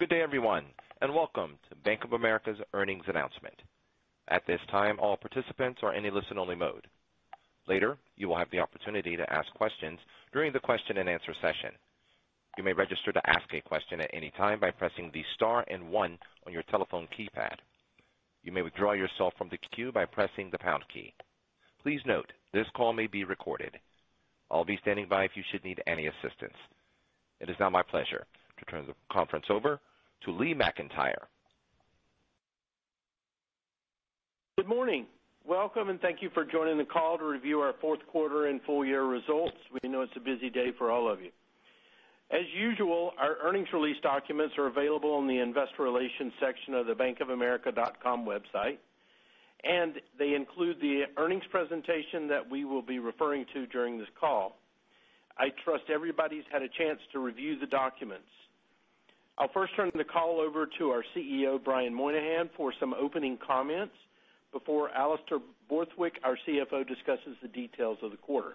Good day, everyone, and welcome to Bank of America's earnings announcement. At this time, all participants are in a listen-only mode. Later, you will have the opportunity to ask questions during the question and answer session. You may register to ask a question at any time by pressing the star and one on your telephone keypad. You may withdraw yourself from the queue by pressing the pound key. Please note, this call may be recorded. I'll be standing by if you should need any assistance. It is now my pleasure turn the conference over to Lee McEntire. Good morning. Welcome, and thank you for joining the call to review our fourth quarter and full year results. We know it's a busy day for all of you. As usual, our earnings release documents are available on the investor relations section of the bankofamerica.com website, and they include the earnings presentation that we will be referring to during this call. I trust everybody's had a chance to review the documents. I'll first turn the call over to our CEO, Brian Moynihan, for some opening comments before Alastair Borthwick, our CFO, discusses the details of the quarter.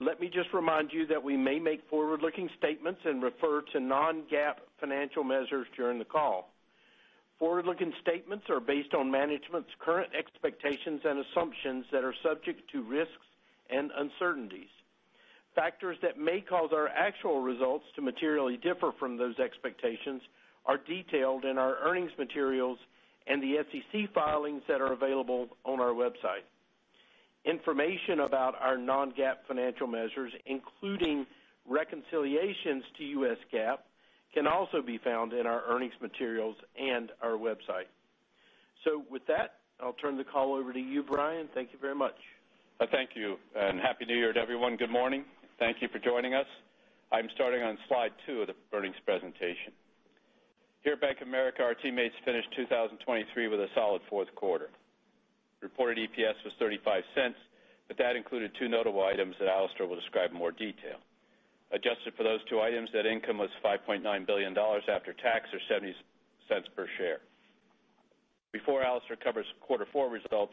Let me just remind you that we may make forward-looking statements and refer to non-GAAP financial measures during the call. Forward-looking statements are based on management's current expectations and assumptions that are subject to risks and uncertainties. Factors that may cause our actual results to materially differ from those expectations are detailed in our earnings materials and the SEC filings that are available on our website. Information about our non-GAAP financial measures, including reconciliations to US GAAP, can also be found in our earnings materials and our website. So with that, I'll turn the call over to you, Brian. Thank you very much. Thank you, and Happy New Year to everyone. Good morning. Thank you for joining us. I'm starting on slide two of the earnings presentation. Here at Bank of America, our teammates finished 2023 with a solid fourth quarter. Reported EPS was $0.35, but that included two notable items that Alastair will describe in more detail. Adjusted for those two items, net income was $5.9 billion after tax, or $0.70 per share. Before Alastair covers quarter four results,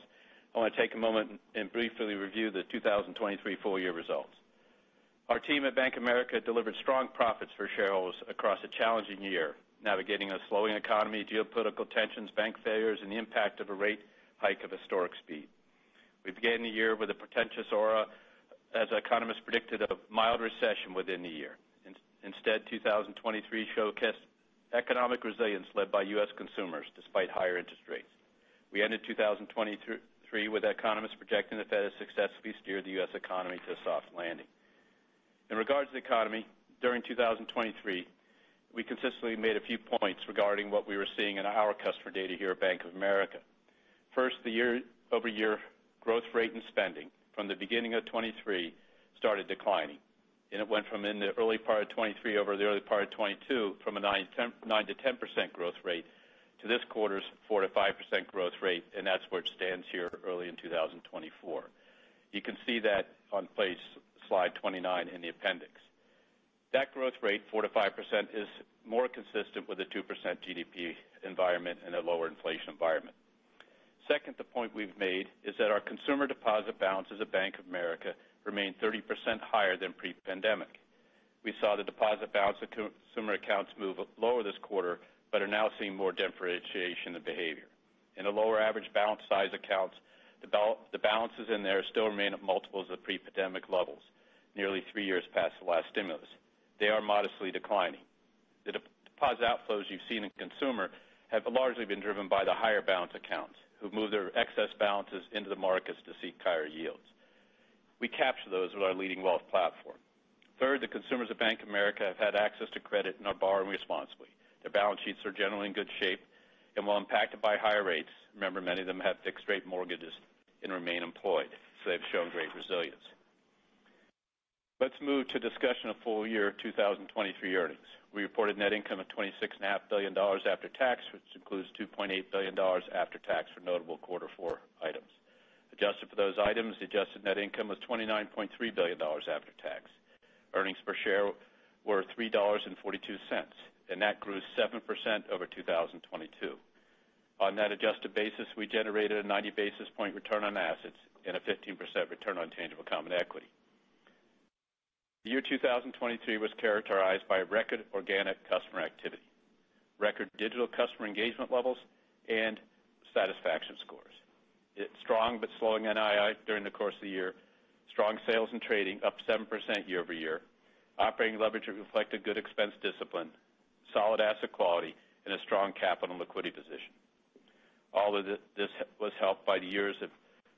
I want to take a moment and briefly review the 2023 full year results. Our team at Bank of America delivered strong profits for shareholders across a challenging year, navigating a slowing economy, geopolitical tensions, bank failures, and the impact of a rate hike of historic speed. We began the year with a portentous aura as economists predicted a mild recession within the year. Instead, 2023 showcased economic resilience led by U.S. consumers despite higher interest rates. We ended 2023 with economists projecting the Fed has successfully steered the U.S. economy to a soft landing. In regards to the economy, during 2023, we consistently made a few points regarding what we were seeing in our customer data here at Bank of America. First, the year-over-year growth rate in spending from the beginning of 2023 started declining, and it went from in the early part of 2023 over the early part of 2022, from a 9%-10% growth rate to this quarter's 4%-5% growth rate, and that's where it stands here early in 2024. You can see that on slide 29 in the appendix. That growth rate, 4%-5%, is more consistent with a 2% GDP environment and a lower inflation environment. Second, the point we've made is that our consumer deposit balances at Bank of America remain 30% higher than pre-pandemic. We saw the deposit balance of consumer accounts move lower this quarter, but are now seeing more differentiation in behavior. In the lower average balance size accounts, the balances in there still remain at multiples of pre-pandemic levels, nearly three years past the last stimulus. They are modestly declining. The deposit outflows you've seen in consumer have largely been driven by the higher balance accounts, who've moved their excess balances into the markets to seek higher yields. We capture those with our leading wealth platform. Third, the consumers at Bank of America have had access to credit and are borrowing responsibly. Their balance sheets are generally in good shape, and while impacted by higher rates, remember, many of them have fixed-rate mortgages and remain employed, so they've shown great resilience. Let's move to discussion of full year 2023 earnings. We reported net income of $26.5 billion after tax, which includes $2.8 billion after tax for notable quarter four items. Adjusted for those items, adjusted net income was $29.3 billion after tax. Earnings per share were $3.42, and that grew 7% over 2022. On that adjusted basis, we generated a 90 basis point return on assets and a 15% return on tangible common equity. The year 2023 was characterized by record organic customer activity. record digital customer engagement levels, and satisfaction scores. It's strong but slowing NII during the course of the year. Strong sales and trading, up 7% year-over-year. Operating leverage reflected good expense discipline, solid asset quality, and a strong capital and liquidity position. All of this was helped by the years of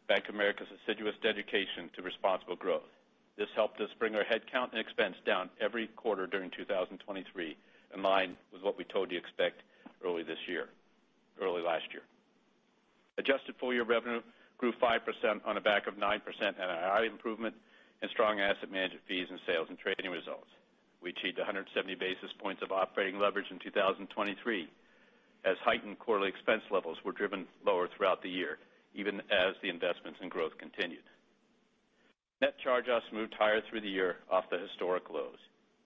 Bank of America's assiduous dedication to responsible growth. This helped us bring our headcount and expense down every quarter during 2023, in line with what we told you expect early this year, early last year. Adjusted full-year revenue grew 5% on the back of 9% NII improvement and strong asset management fees and sales and trading results. We achieved 170 basis points of operating leverage in 2023, as heightened quarterly expense levels were driven lower throughout the year, even as the investments in growth continued. Net charge-offs moved higher through the year off the historic lows,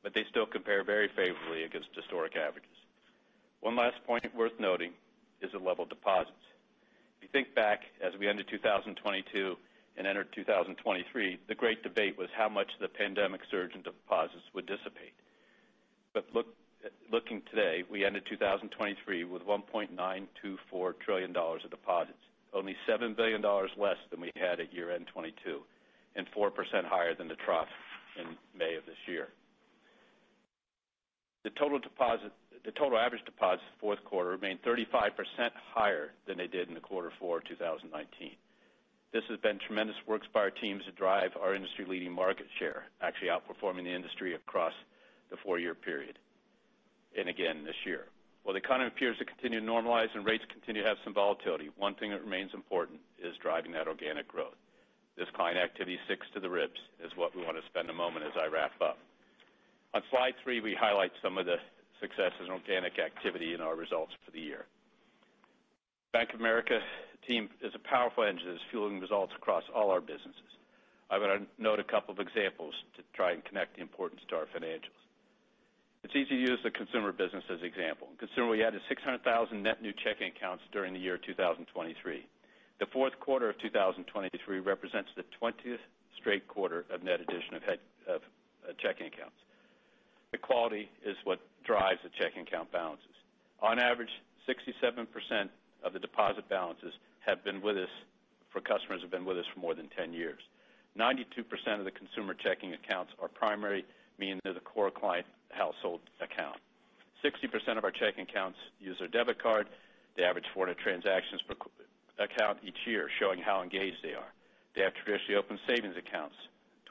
but they still compare very favorably against historic averages. One last point worth noting is the level of deposits. If you think back as we ended 2022 and entered 2023, the great debate was how much the pandemic surge in deposits would dissipate. But look looking today, we ended 2023 with $1.924 trillion of deposits, only $7 billion less than we had at year-end 2022, and 4% higher than the trough in May of this year. The total deposit the total average deposits fourth quarter remained 35% higher than they did in the quarter four 2019. This has been tremendous work by our teams to drive our industry-leading market share, actually outperforming the industry across the four-year period, and again this year. While the economy appears to continue to normalize and rates continue to have some volatility, one thing that remains important is driving that organic growth. This client activity sticks to the ribs, is what we want to spend a moment as I wrap up. On slide three, we highlight some of the successes in organic activity in our results for the year. Bank of America team is a powerful engine that's fueling results across all our businesses. I want to note a couple of examples to try and connect the importance to our financials. It's easy to use the consumer business as an example. In consumer, we added 600,000 net new checking accounts during the year 2023. The fourth quarter of 2023 represents the 20th straight quarter of net addition of uh, checking accounts. The quality is what drives the checking account balances. On average, 67% of the deposit balances have been with us for customers who have been with us for more than 10 years. 92% of the consumer checking accounts are primary, meaning they're the core client household account. 60% of our checking accounts use their debit card. They average 400 transactions per account each year, showing how engaged they are. They have traditionally opened savings accounts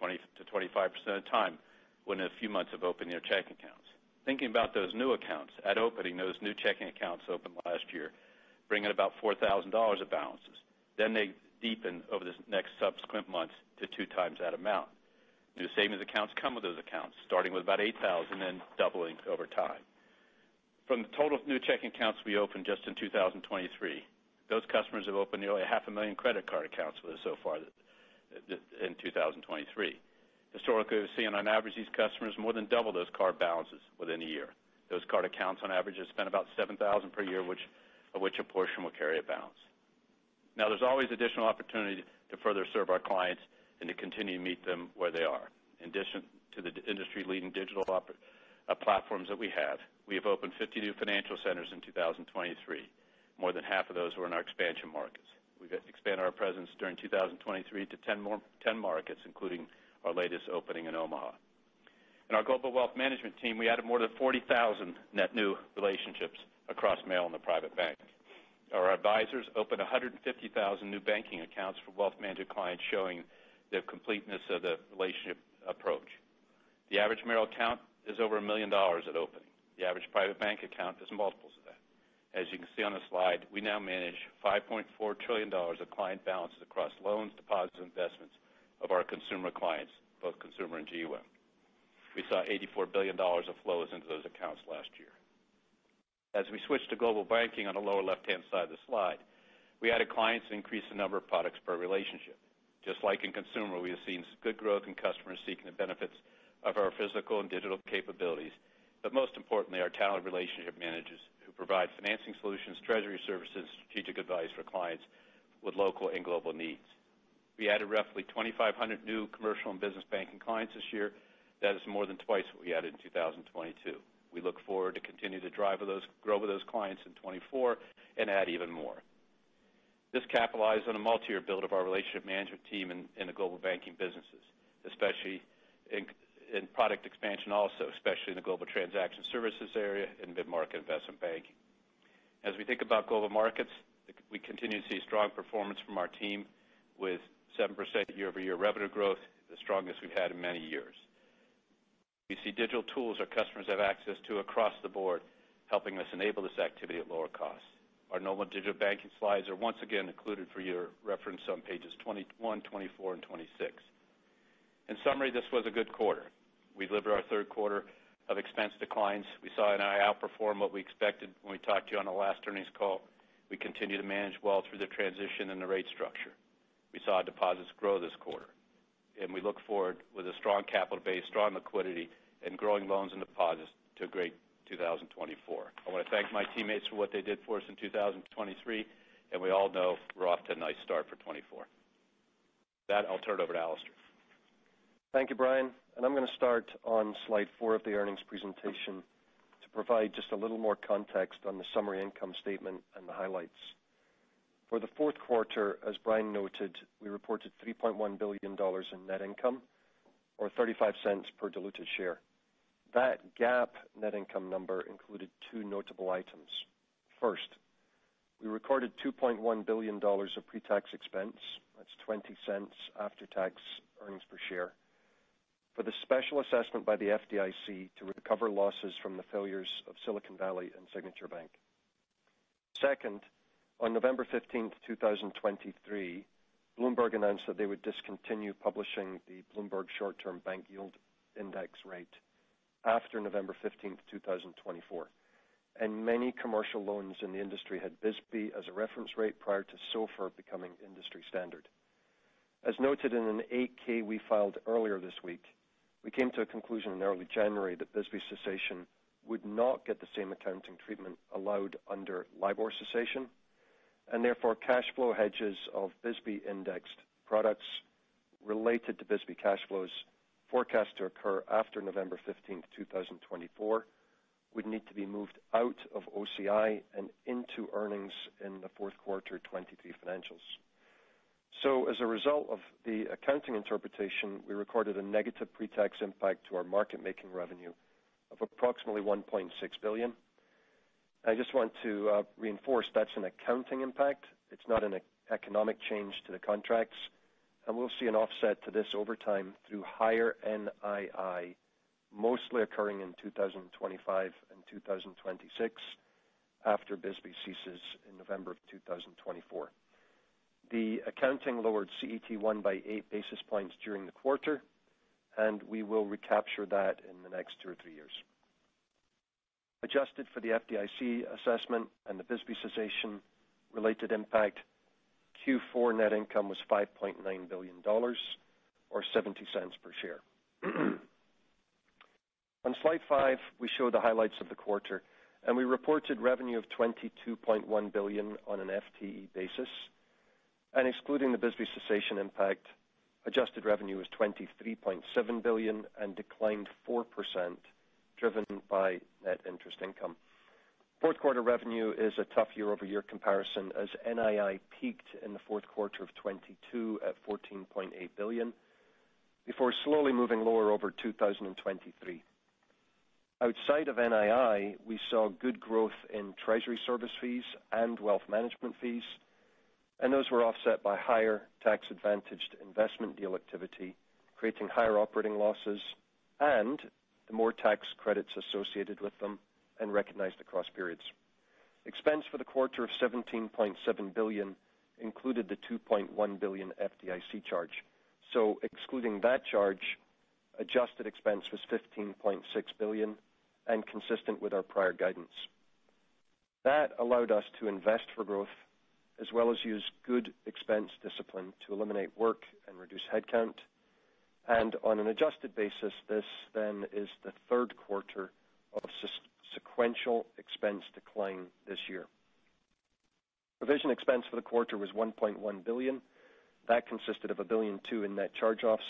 20%-25% of the time within a few months of opening their checking accounts. Thinking about those new accounts, at opening, those new checking accounts opened last year, bringing about $4,000 of balances. Then they deepen over the next subsequent months to two times that amount. New savings accounts come with those accounts, starting with about $8,000 and then doubling over time. From the total new checking accounts we opened just in 2023, those customers have opened nearly 500,000 credit card accounts with us so far in 2023. Historically, we've seen on average these customers more than double those card balances within a year. Those card accounts, on average, have spent about 7,000 per year, of which a portion will carry a balance. Now, there's always additional opportunity to further serve our clients and to continue to meet them where they are. In addition to the industry-leading digital uh, platforms that we have, we have opened 50 new financial centers in 2023. More than half of those were in our expansion markets. We've expanded our presence during 2023 to 10 markets, including our latest opening in Omaha. In our global wealth management team, we added more than 40,000 net new relationships across Merrill and the Private Bank. Our advisors opened 150,000 new banking accounts for wealth management clients, showing the completeness of the relationship approach. The average Merrill account is over $1 million at opening. The average Private Bank account is multiples of that. As you can see on the slide, we now manage $5.4 trillion of client balances across loans, deposits, and investments of our consumer clients, both consumer and GWIM. We saw $84 billion of flows into those accounts last year. As we switch to global banking on the lower left-hand side of the slide, we added clients and increased the number of products per relationship. Just like in consumer, we have seen good growth in customers seeking the benefits of our physical and digital capabilities, but most importantly, our talented relationship managers provide financing solutions, treasury services, strategic advice for clients with local and global needs. We added roughly 2,500 new commercial and business banking clients this year. That is more than twice what we added in 2022. We look forward to continue to drive with those, grow with those clients in 2024 and add even more. This capitalized on a multi-year build of our relationship management team in the global banking businesses, especially in product expansion also, especially in the global transaction services area and mid-market investment banking. As we think about global markets, we continue to see strong performance from our team with 7% year-over-year revenue growth, the strongest we've had in many years. We see digital tools our customers have access to across the board, helping us enable this activity at lower costs. Our normal digital banking slides are once again included for your reference on pages 21, 24, and 26. In summary, this was a good quarter. We delivered our third quarter of expense declines. We saw NII outperform what we expected when we talked to you on the last earnings call. We continue to manage well through the transition in the rate structure. We saw deposits grow this quarter, and we look forward with a strong capital base, strong liquidity, and growing loans and deposits to a great 2024. I want to thank my teammates for what they did for us in 2023, and we all know we're off to a nice start for 2024. With that, I'll turn it over to Alastair. Thank you, Brian. I'm going to start on slide four of the earnings presentation to provide just a little more context on the summary income statement and the highlights. For the fourth quarter, as Brian noted, we reported $3.1 billion in net income, or $0.35 per diluted share. That GAAP net income number included two notable items. First, we recorded $2.1 billion of pre-tax expense. That's $0.20 after-tax earnings per share for the special assessment by the FDIC to recover losses from the failures of Silicon Valley and Signature Bank. Second, on November 15th, 2023, Bloomberg announced that they would discontinue publishing the Bloomberg Short-Term Bank Yield Index rate after November 15th, 2024. and Many commercial loans in the industry had BSBY as a reference rate prior to SOFR becoming industry standard. As noted in an 8-K we filed earlier this week, we came to a conclusion in early January that BSBY cessation would not get the same accounting treatment allowed under LIBOR cessation, and therefore cash flow hedges of BSBY-indexed products related to BSBY cash flows forecast to occur after November 15th, 2024, would need to be moved out of OCI and into earnings in the fourth quarter 2023 financials. So as a result of the accounting interpretation, we recorded a negative pre-tax impact to our market-making revenue of approximately 1.6 billion. I just want to uh, reinforce that's an accounting impact. It's not an economic change to the contracts, and we'll see an offset to this over time through higher NII, mostly occurring in 2025 and 2026 after BSBY ceases in November of 2024. The accounting lowered CET1 by 8 basis points during the quarter, and we will recapture that in the next two or three years. Adjusted for the FDIC assessment and the BSBY cessation-related impact, Q4 net income was $5.9 billion, or $0.70 per share. On slide five, we show the highlights of the quarter, and we reported revenue of 22.1 billion on an FTE basis. And excluding the BSBY cessation impact, adjusted revenue was 23.7 billion and declined 4%, driven by net interest income. Fourth quarter revenue is a tough year-over-year comparison as NII peaked in the fourth quarter of 2022 at 14.8 billion before slowly moving lower over 2023. Outside of NII, we saw good growth in treasury service fees and wealth management fees, and those were offset by higher tax-advantaged investment deal activity, creating higher operating losses and the more tax credits associated with them and recognized across periods. Expense for the quarter of 17.7 billion included the 2.1 billion FDIC charge. So excluding that charge, adjusted expense was 15.6 billion and consistent with our prior guidance. That allowed us to invest for growth as well as use good expense discipline to eliminate work and reduce headcount. And on an adjusted basis, this then is the third quarter of sequential expense decline this year. Provision expense for the quarter was 1.1 billion. That consisted of $1.2 billion in net charge-offs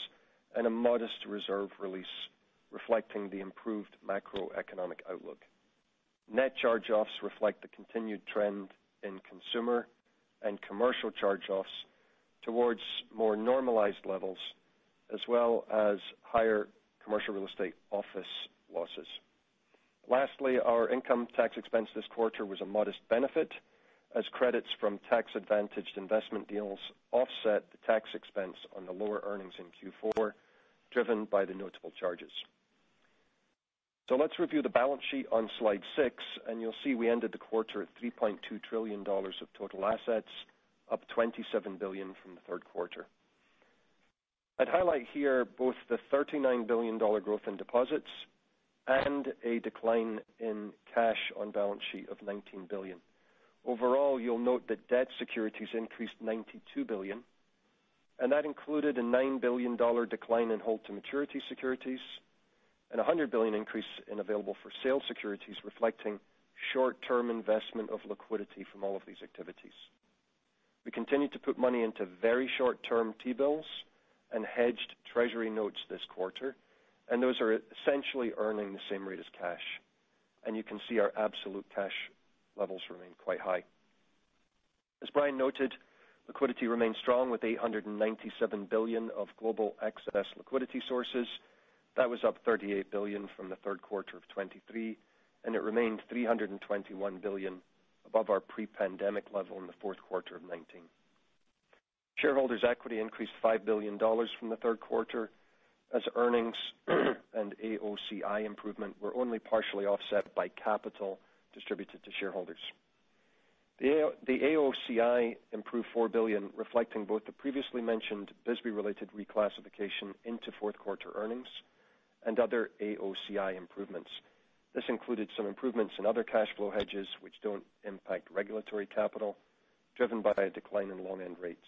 and a modest reserve release reflecting the improved macroeconomic outlook. Net charge-offs reflect the continued trend in consumer and commercial charge-offs towards more normalized levels, as well as higher commercial real estate office losses. Lastly, our income tax expense this quarter was a modest benefit as credits from tax-advantaged investment deals offset the tax expense on the lower earnings in Q4, driven by the notable charges. So let's review the balance sheet on slide six, and you'll see we ended the quarter at $3.2 trillion of total assets, up 27 billion from the third quarter. I'd highlight here both the $39 billion growth in deposits and a decline in cash on balance sheet of 19 billion. Overall, you'll note that debt securities increased 92 billion, and that included a $9 billion decline in hold-to-maturity securities and a 100 billion increase in available-for-sale securities, reflecting short-term investment of liquidity from all of these activities. We continued to put money into very short-term T-bills and hedged Treasury notes this quarter, and those are essentially earning the same rate as cash. And you can see our absolute cash levels remain quite high. As Brian noted, liquidity remains strong with 897 billion of global excess liquidity sources. That was up 38 billion from the third quarter of 2023, and it remained 321 billion above our pre-pandemic level in the fourth quarter of 2019. Shareholders' equity increased $5 billion from the third quarter as earnings and AOCI improvement were only partially offset by capital distributed to shareholders. The AOCI improved 4 billion, reflecting both the previously mentioned BSBY-related reclassification into fourth quarter earnings and other AOCI improvements. This included some improvements in other cash flow hedges, which don't impact regulatory capital, driven by a decline in long-end rates.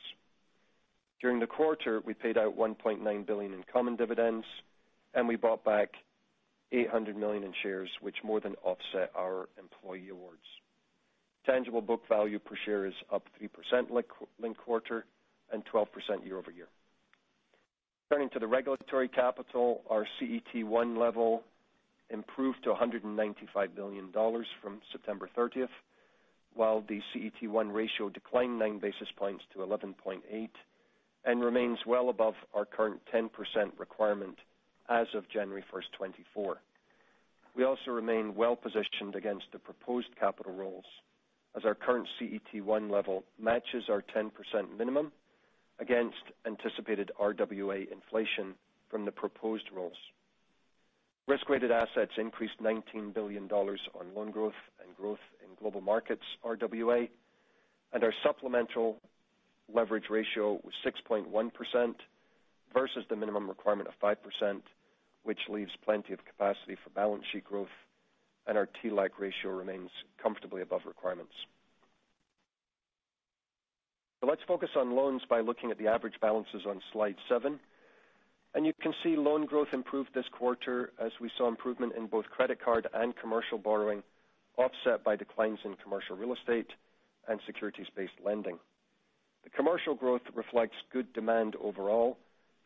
During the quarter, we paid out 1.9 billion in common dividends, and we bought back 800 million in shares, which more than offset our employee awards. Tangible book value per share is up 3% linked quarter and 12% year-over-year. Turning to the regulatory capital, our CET1 level improved to $195 billion from September 30th, while the CET1 ratio declined 9 basis points to 11.8 and remains well above our current 10% requirement as of January 1st, 2024. We also remain well-positioned against the proposed capital rules as our current CET1 level matches our 10% minimum against anticipated RWA inflation from the proposed rules. Risk-weighted assets increased $19 billion on loan growth and growth in global markets RWA, and our supplemental leverage ratio was 6.1% versus the minimum requirement of 5%, which leaves plenty of capacity for balance sheet growth, and our TLAC ratio remains comfortably above requirements. Let's focus on loans by looking at the average balances on slide seven. You can see loan growth improved this quarter as we saw improvement in both credit card and commercial borrowing, offset by declines in commercial real estate and securities-based lending. The commercial growth reflects good demand overall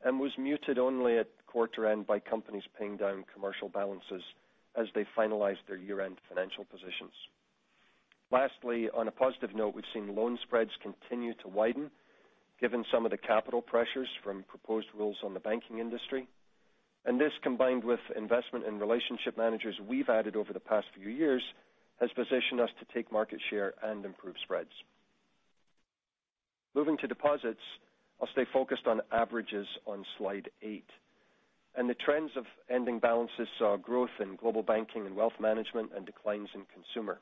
and was muted only at quarter end by companies paying down commercial balances as they finalized their year-end financial positions. Lastly, on a positive note, we've seen loan spreads continue to widen given some of the capital pressures from proposed rules on the banking industry. And This, combined with investment in relationship managers we've added over the past few years, has positioned us to take market share and improve spreads. Moving to deposits, I'll stay focused on averages on slide eight. and The trends of ending balances saw growth in global banking and wealth management and declines in consumer.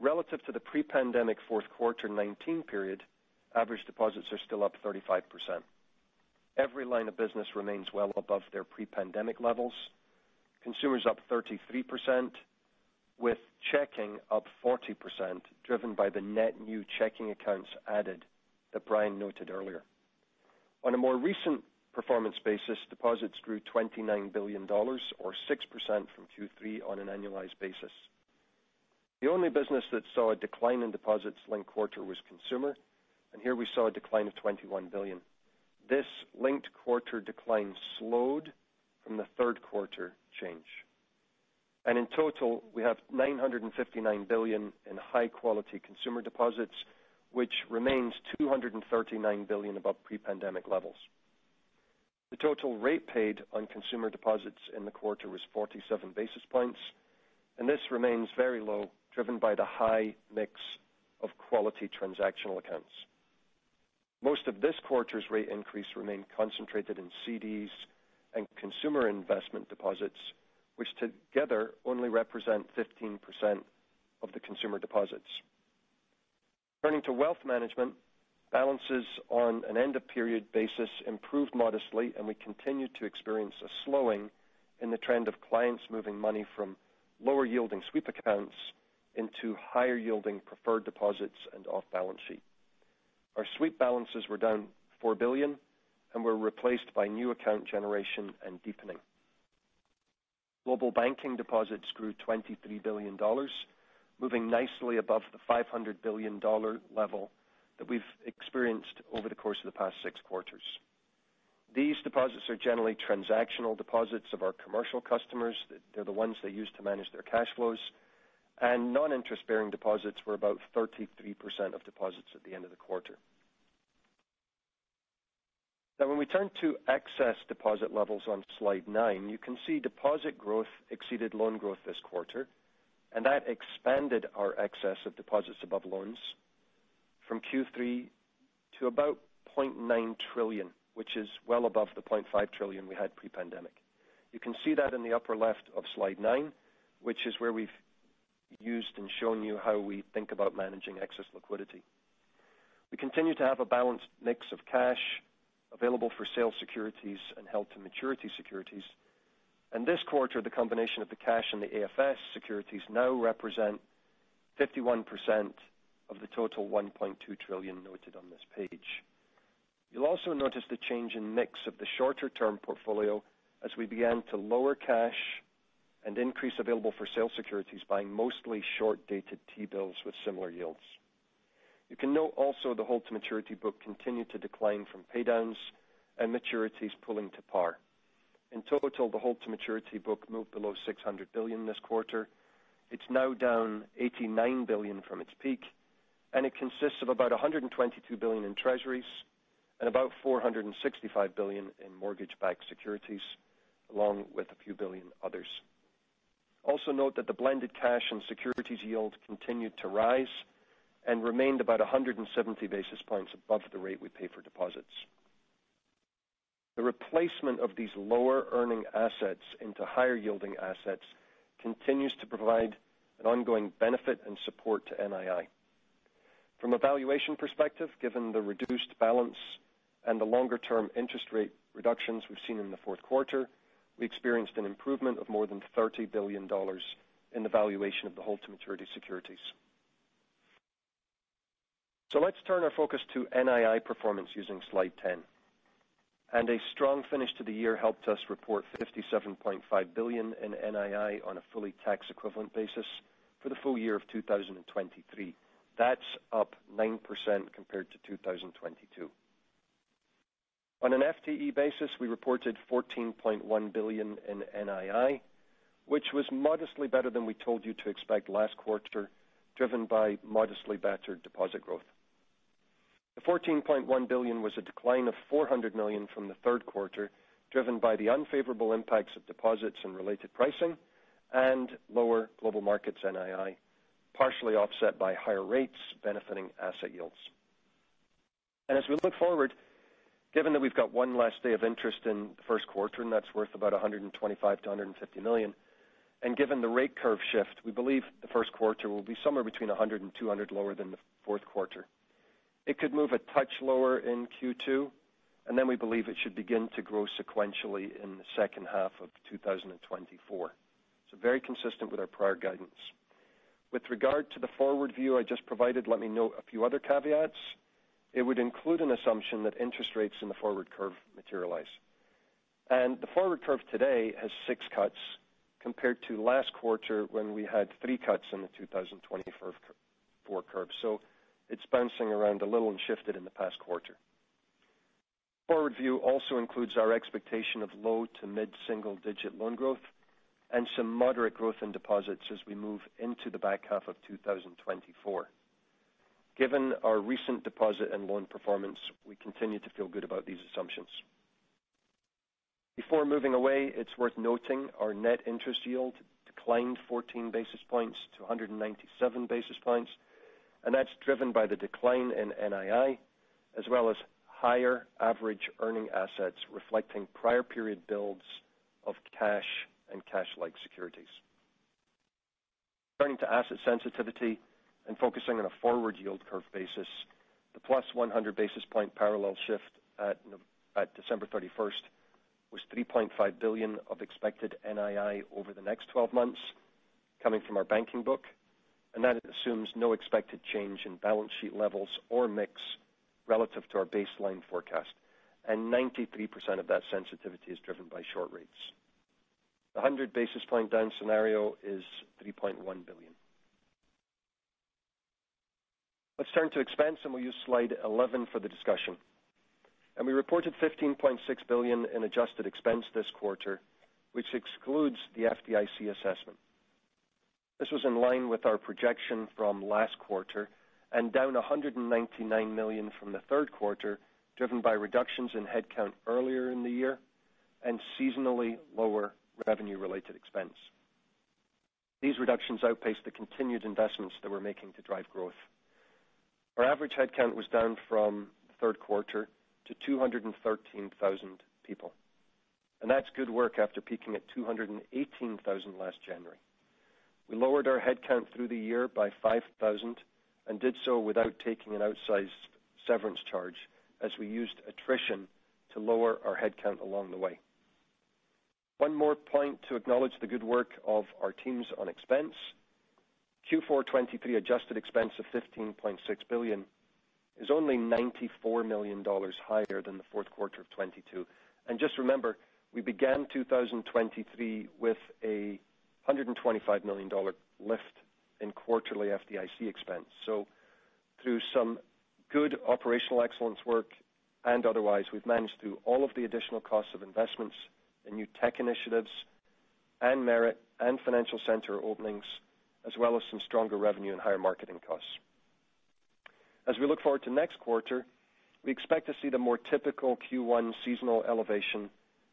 Relative to the pre-pandemic fourth quarter 2019 period, average deposits are still up 35%. Every line of business remains well above their pre-pandemic levels. Consumers up 33%, with checking up 40%, driven by the net new checking accounts added that Brian noted earlier. On a more recent performance basis, deposits grew $29 billion or 6% from Q3 on an annualized basis. The only business that saw a decline in deposits linked quarter was consumer, and here we saw a decline of 21 billion. This linked quarter decline slowed from the third quarter change. And in total, we have 959 billion in high-quality consumer deposits, which remains 239 billion above pre-pandemic levels. The total rate paid on consumer deposits in the quarter was 47 basis points, and this remains very low, driven by the high mix of quality transactional accounts. Most of this quarter's rate increase remained concentrated in CDs and consumer investment deposits, which together only represent 15% of the consumer deposits. Turning to wealth management, balances on an end-of-period basis improved modestly, and we continued to experience a slowing in the trend of clients moving money from lower-yielding sweep accounts into higher-yielding preferred deposits and off-balance sheet. Our sweep balances were down 4 billion and were replaced by new account generation and deepening. Global banking deposits grew $23 billion, moving nicely above the $500 billion level that we've experienced over the course of the past six quarters. These deposits are generally transactional deposits of our commercial customers. They're the ones they use to manage their cash flows. And non-interest-bearing deposits were about 33% of deposits at the end of the quarter. Now, when we turn to excess deposit levels on slide nine, you can see deposit growth exceeded loan growth this quarter, and that expanded our excess of deposits above loans from Q3 to about 0.9 trillion, which is well above the 0.5 trillion we had pre-pandemic. You can see that in the upper left of slide nine, which is where we've used and shown you how we think about managing excess liquidity. We continue to have a balanced mix of cash available for sale securities and held-to-maturity securities. And This quarter, the combination of the cash and the AFS securities now represent 51% of the total 1.2 trillion noted on this page. You'll also notice the change in mix of the shorter-term portfolio as we began to lower cash and increase available for sale securities, buying mostly short-dated T-bills with similar yields. You can note also the hold-to-maturity book continued to decline from paydowns and maturities pulling to par. In total, the hold-to-maturity book moved below 600 billion this quarter. It's now down 89 billion from its peak, and it consists of about 122 billion in treasuries and about 465 billion in mortgage-backed securities, along with a few billion others. Also note that the blended cash and securities yield continued to rise and remained about 170 basis points above the rate we pay for deposits. The replacement of these lower-earning assets into higher-yielding assets continues to provide an ongoing benefit and support to NII. From a valuation perspective, given the reduced balance and the longer-term interest rate reductions we've seen in the fourth quarter, we experienced an improvement of more than $30 billion in the valuation of the hold-to-maturity securities. So let's turn our focus to NII performance using slide 10. A strong finish to the year helped us report 57.5 billion in NII on a fully tax-equivalent basis for the full year of 2023. That's up 9% compared to 2022. On an FTE basis, we reported 14.1 billion in NII, which was modestly better than we told you to expect last quarter, driven by modestly better deposit growth. The 14.1 billion was a decline of 400 million from the third quarter, driven by the unfavorable impacts of deposits and related pricing and lower global markets NII, partially offset by higher rates benefiting asset yields. And as we look forward, given that we've got one last day of interest in the first quarter, and that's worth about $125 million-$150 million, and given the rate curve shift, we believe the first quarter will be somewhere between $100 million and $200 million lower than the fourth quarter. It could move a touch lower in Q2, and then we believe it should begin to grow sequentially in the second half of 2024. So Very consistent with our prior guidance. With regard to the forward view I just provided, let me note a few other caveats. It would include an assumption that interest rates in the forward curve materialize. And the forward curve today has six cuts compared to last quarter when we had three cuts in the 2024 curve. So it's bouncing around a little and shifted in the past quarter. Forward view also includes our expectation of low to mid-single-digit loan growth and some moderate growth in deposits as we move into the back half of 2024. Given our recent deposit and loan performance, we continue to feel good about these assumptions. Before moving away, it's worth noting our net interest yield declined 14 basis points to 197 basis points, and that's driven by the decline in NII, as well as higher average earning assets reflecting prior period builds of cash and cash-like securities. Turning to asset sensitivity and focusing on a forward yield curve basis, the plus 100 basis point parallel shift at December 31st was 3.5 billion of expected NII over the next 12 months coming from our banking book, and that assumes no expected change in balance sheet levels or mix relative to our baseline forecast, and 93% of that sensitivity is driven by short rates. The 100 basis point down scenario is $3.1 billion. Let's turn to expense, and we'll use slide 11 for the discussion. And We reported 15.6 billion in adjusted expense this quarter, which excludes the FDIC assessment. This was in line with our projection from last quarter and down 199 million from the third quarter, driven by reductions in headcount earlier in the year and seasonally lower revenue-related expense. These reductions outpaced the continued investments that we're making to drive growth. Our average headcount was down from the third quarter to 213,000 people, and that's good work after peaking at 218,000 last January. We lowered our headcount through the year by 5,000 and did so without taking an outsized severance charge as we used attrition to lower our headcount along the way. One more point to acknowledge the good work of our teams on expense. Q4 2023 adjusted expense of 15.6 billion is only $94 million higher than the fourth quarter of 2022. Just remember, we began 2023 with a $125 million lift in quarterly FDIC expense. So through some good operational excellence work and otherwise, we've managed through all of the additional costs of investments in new tech initiatives and merit and financial center openings, as well as some stronger revenue and higher marketing costs. As we look forward to next quarter, we expect to see the more typical Q1 seasonal elevation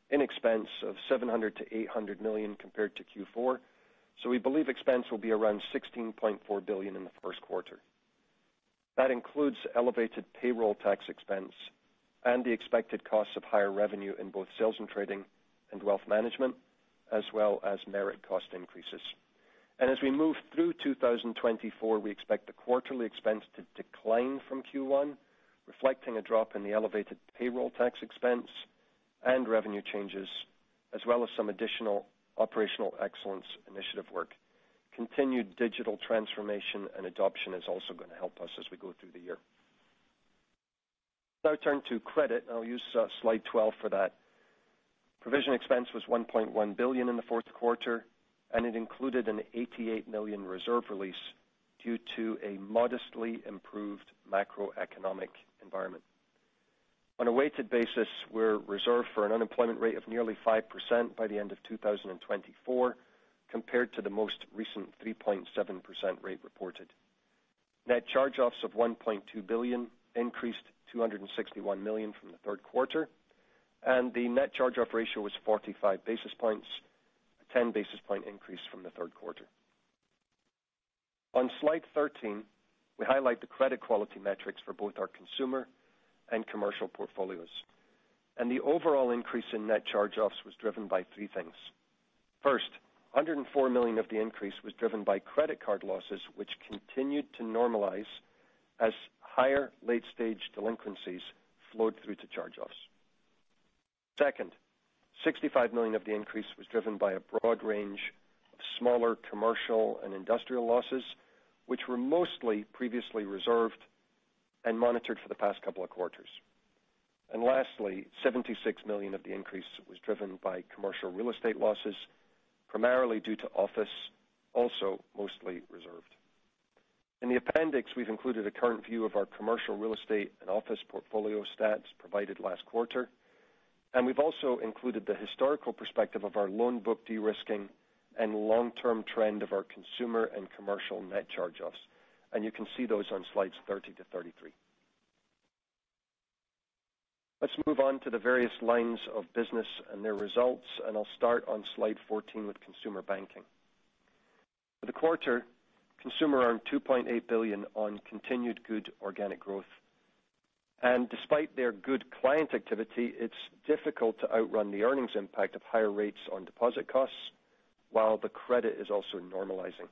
in expense of $700 million-$800 million compared to Q4. So we believe expense will be around 16.4 billion in the first quarter. That includes elevated payroll tax expense and the expected costs of higher revenue in both sales and trading and wealth management, as well as merit cost increases. And as we move through 2024, we expect the quarterly expense to decline from Q1, reflecting a drop in the elevated payroll tax expense and revenue changes, as well as some additional operational excellence initiative work. Continued digital transformation and adoption is also going to help us as we go through the year. Now turn to credit. I'll use uh, slide 12 for that. Provision expense was 1.1 billion in the fourth quarter, and it included an 88 million reserve release due to a modestly improved macroeconomic environment. On a weighted basis, we're reserved for an unemployment rate of nearly 5% by the end of 2024 compared to the most recent 3.7% rate reported. Net charge-offs of 1.2 billion increased 261 million from the third quarter, and the net charge-off ratio was 45 basis points, 10 basis point increase from the third quarter. On slide 13, we highlight the credit quality metrics for both our consumer and commercial portfolios. And the overall increase in net charge-offs was driven by three things. First, 104 million of the increase was driven by credit card losses, which continued to normalize as higher late-stage delinquencies flowed through to charge-offs. Second, 65 million of the increase was driven by a broad range of smaller commercial and industrial losses, which were mostly previously reserved and monitored for the past couple of quarters. And lastly, 76 million of the increase was driven by commercial real estate losses, primarily due to office, also mostly reserved. In the appendix, we've included a current view of our commercial real estate and office portfolio stats provided last quarter, we've also included the historical perspective of our loan book de-risking and long-term trend of our consumer and commercial net charge-offs. And you can see those on slides 30 to 33. Let's move on to the various lines of business and their results, and I'll start on slide 14 with consumer banking. For the quarter, consumer earned 2.8 billion on continued good organic growth. And despite their good client activity, it's difficult to outrun the earnings impact of higher rates on deposit costs, while the credit is also normalizing.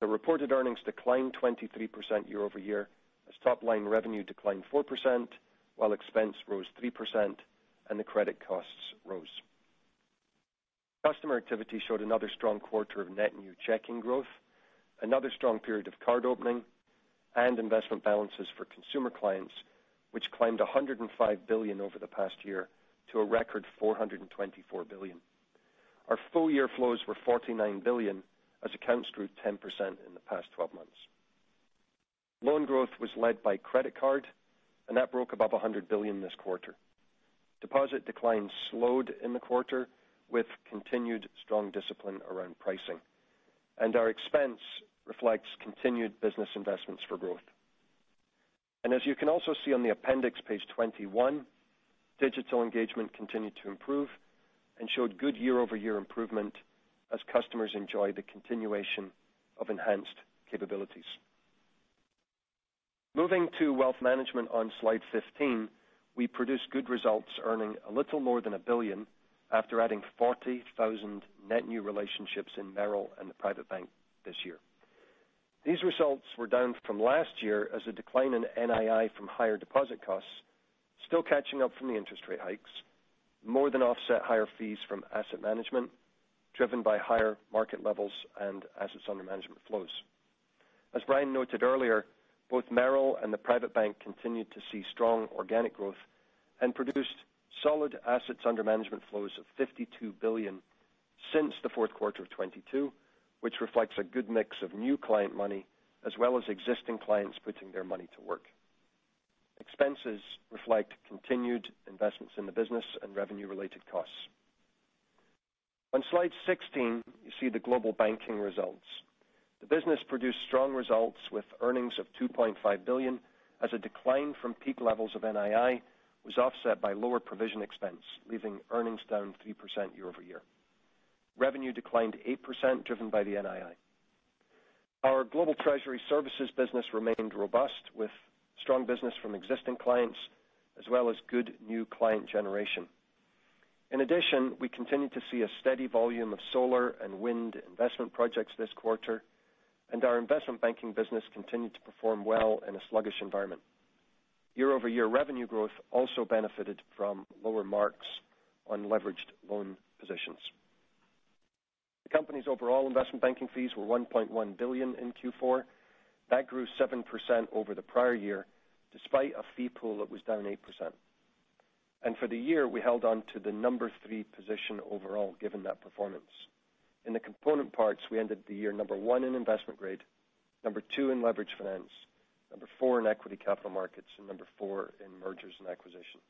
The reported earnings declined 23% year-over-year as top-line revenue declined 4%, while expense rose 3% and the credit costs rose. Customer activity showed another strong quarter of net new checking growth, another strong period of card opening, and investment balances for consumer clients, which climbed $105 billion over the past year to a record $424 billion. Our full-year flows were 49 billion as accounts grew 10% in the past 12 months. Loan growth was led by credit card, and that broke above 100 billion this quarter. Deposit decline slowed in the quarter with continued strong discipline around pricing. And our expense reflects continued business investments for growth. And as you can also see on the appendix, page 21, digital engagement continued to improve and showed good year-over-year improvement as customers enjoy the continuation of enhanced capabilities. Moving to wealth management on slide 15, we produced good results, earning a little more than 1 billion after adding 40,000 net new relationships in Merrill and the Private Bank this year. These results were down from last year as a decline in NII from higher deposit costs, still catching up from the interest rate hikes, more than offset higher fees from asset management, driven by higher market levels and assets under management flows. As Brian noted earlier, both Merrill and the Private Bank continued to see strong organic growth and produced solid assets under management flows of 52 billion since the fourth quarter of 2022, which reflects a good mix of new client money as well as existing clients putting their money to work. Expenses reflect continued investments in the business and revenue-related costs. On slide 16, you see the global banking results. The business produced strong results with earnings of 2.5 billion as a decline from peak levels of NII was offset by lower provision expense, leaving earnings down 3% year-over-year. Revenue declined 8%, driven by the NII. Our global treasury services business remained robust with strong business from existing clients as well as good new client generation. In addition, we continued to see a steady volume of solar and wind investment projects this quarter, and our investment banking business continued to perform well in a sluggish environment. Year-over-year revenue growth also benefited from lower marks on leveraged loan positions. The company's overall investment banking fees were 1.1 billion in Q4. That grew 7% over the prior year, despite a fee pool that was down 8%. And for the year, we held on to the number 3 position overall, given that performance. In the component parts, we ended the year number 1 in investment grade, number 2 in leverage finance, number 4 in equity capital markets, and number 4 in mergers and acquisition.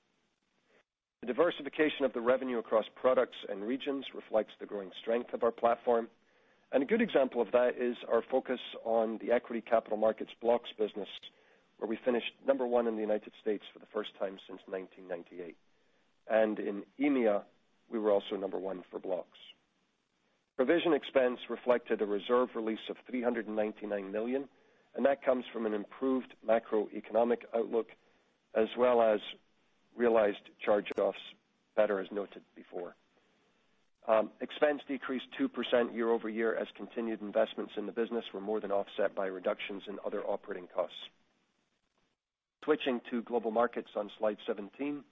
The diversification of the revenue across products and regions reflects the growing strength of our platform. And a good example of that is our focus on the equity capital markets blocks business, where we finished number 1 in the United States for the first time since 1998. In EMEA, we were also number 1 for blocks. Provision expense reflected a reserve release of 399 million, and that comes from an improved macroeconomic outlook as well as realized charge-offs better as noted before. Um, expense decreased 2% year-over-year as continued investments in the business were more than offset by reductions in other operating costs. Switching to global markets on slide 17,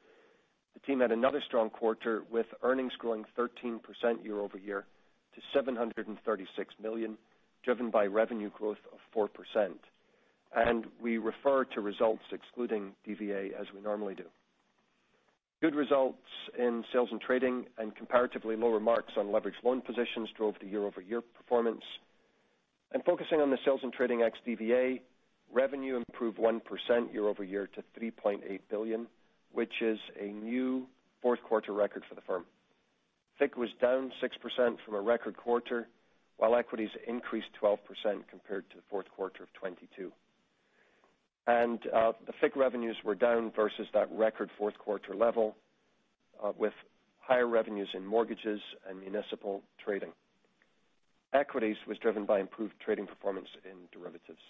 the team had another strong quarter with earnings growing 13% year-over-year to 736 million, driven by revenue growth of 4%. And We refer to results excluding DVA as we normally do. Good results in sales and trading and comparatively lower marks on leveraged loan positions drove the year-over-year performance. And focusing on the sales and trading ex DVA, revenue improved 1% year-over-year to 3.8 billion, which is a new fourth quarter record for the firm. FICC was down 6% from a record quarter, while equities increased 12% compared to the fourth quarter of 2022. Uh, the FICC revenues were down versus that record fourth quarter level, uh, with higher revenues in mortgages and municipal trading. Equities was driven by improved trading performance in derivatives,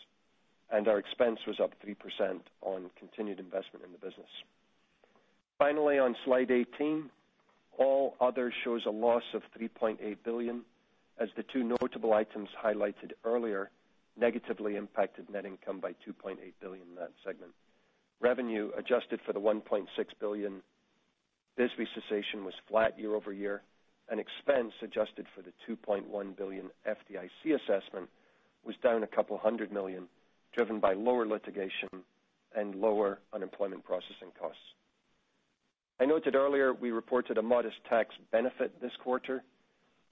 and our expense was up 3% on continued investment in the business. Finally, on slide 18, all other shows a loss of 3.8 billion, as the two notable items highlighted earlier negatively impacted net income by 2.8 billion in that segment. Revenue, adjusted for the $1.6 billion BSBY cessation, was flat year-over-year, and expense, adjusted for the 2.1 billion FDIC assessment, was down $200 million, driven by lower litigation and lower unemployment processing costs. I noted earlier we reported a modest tax benefit this quarter.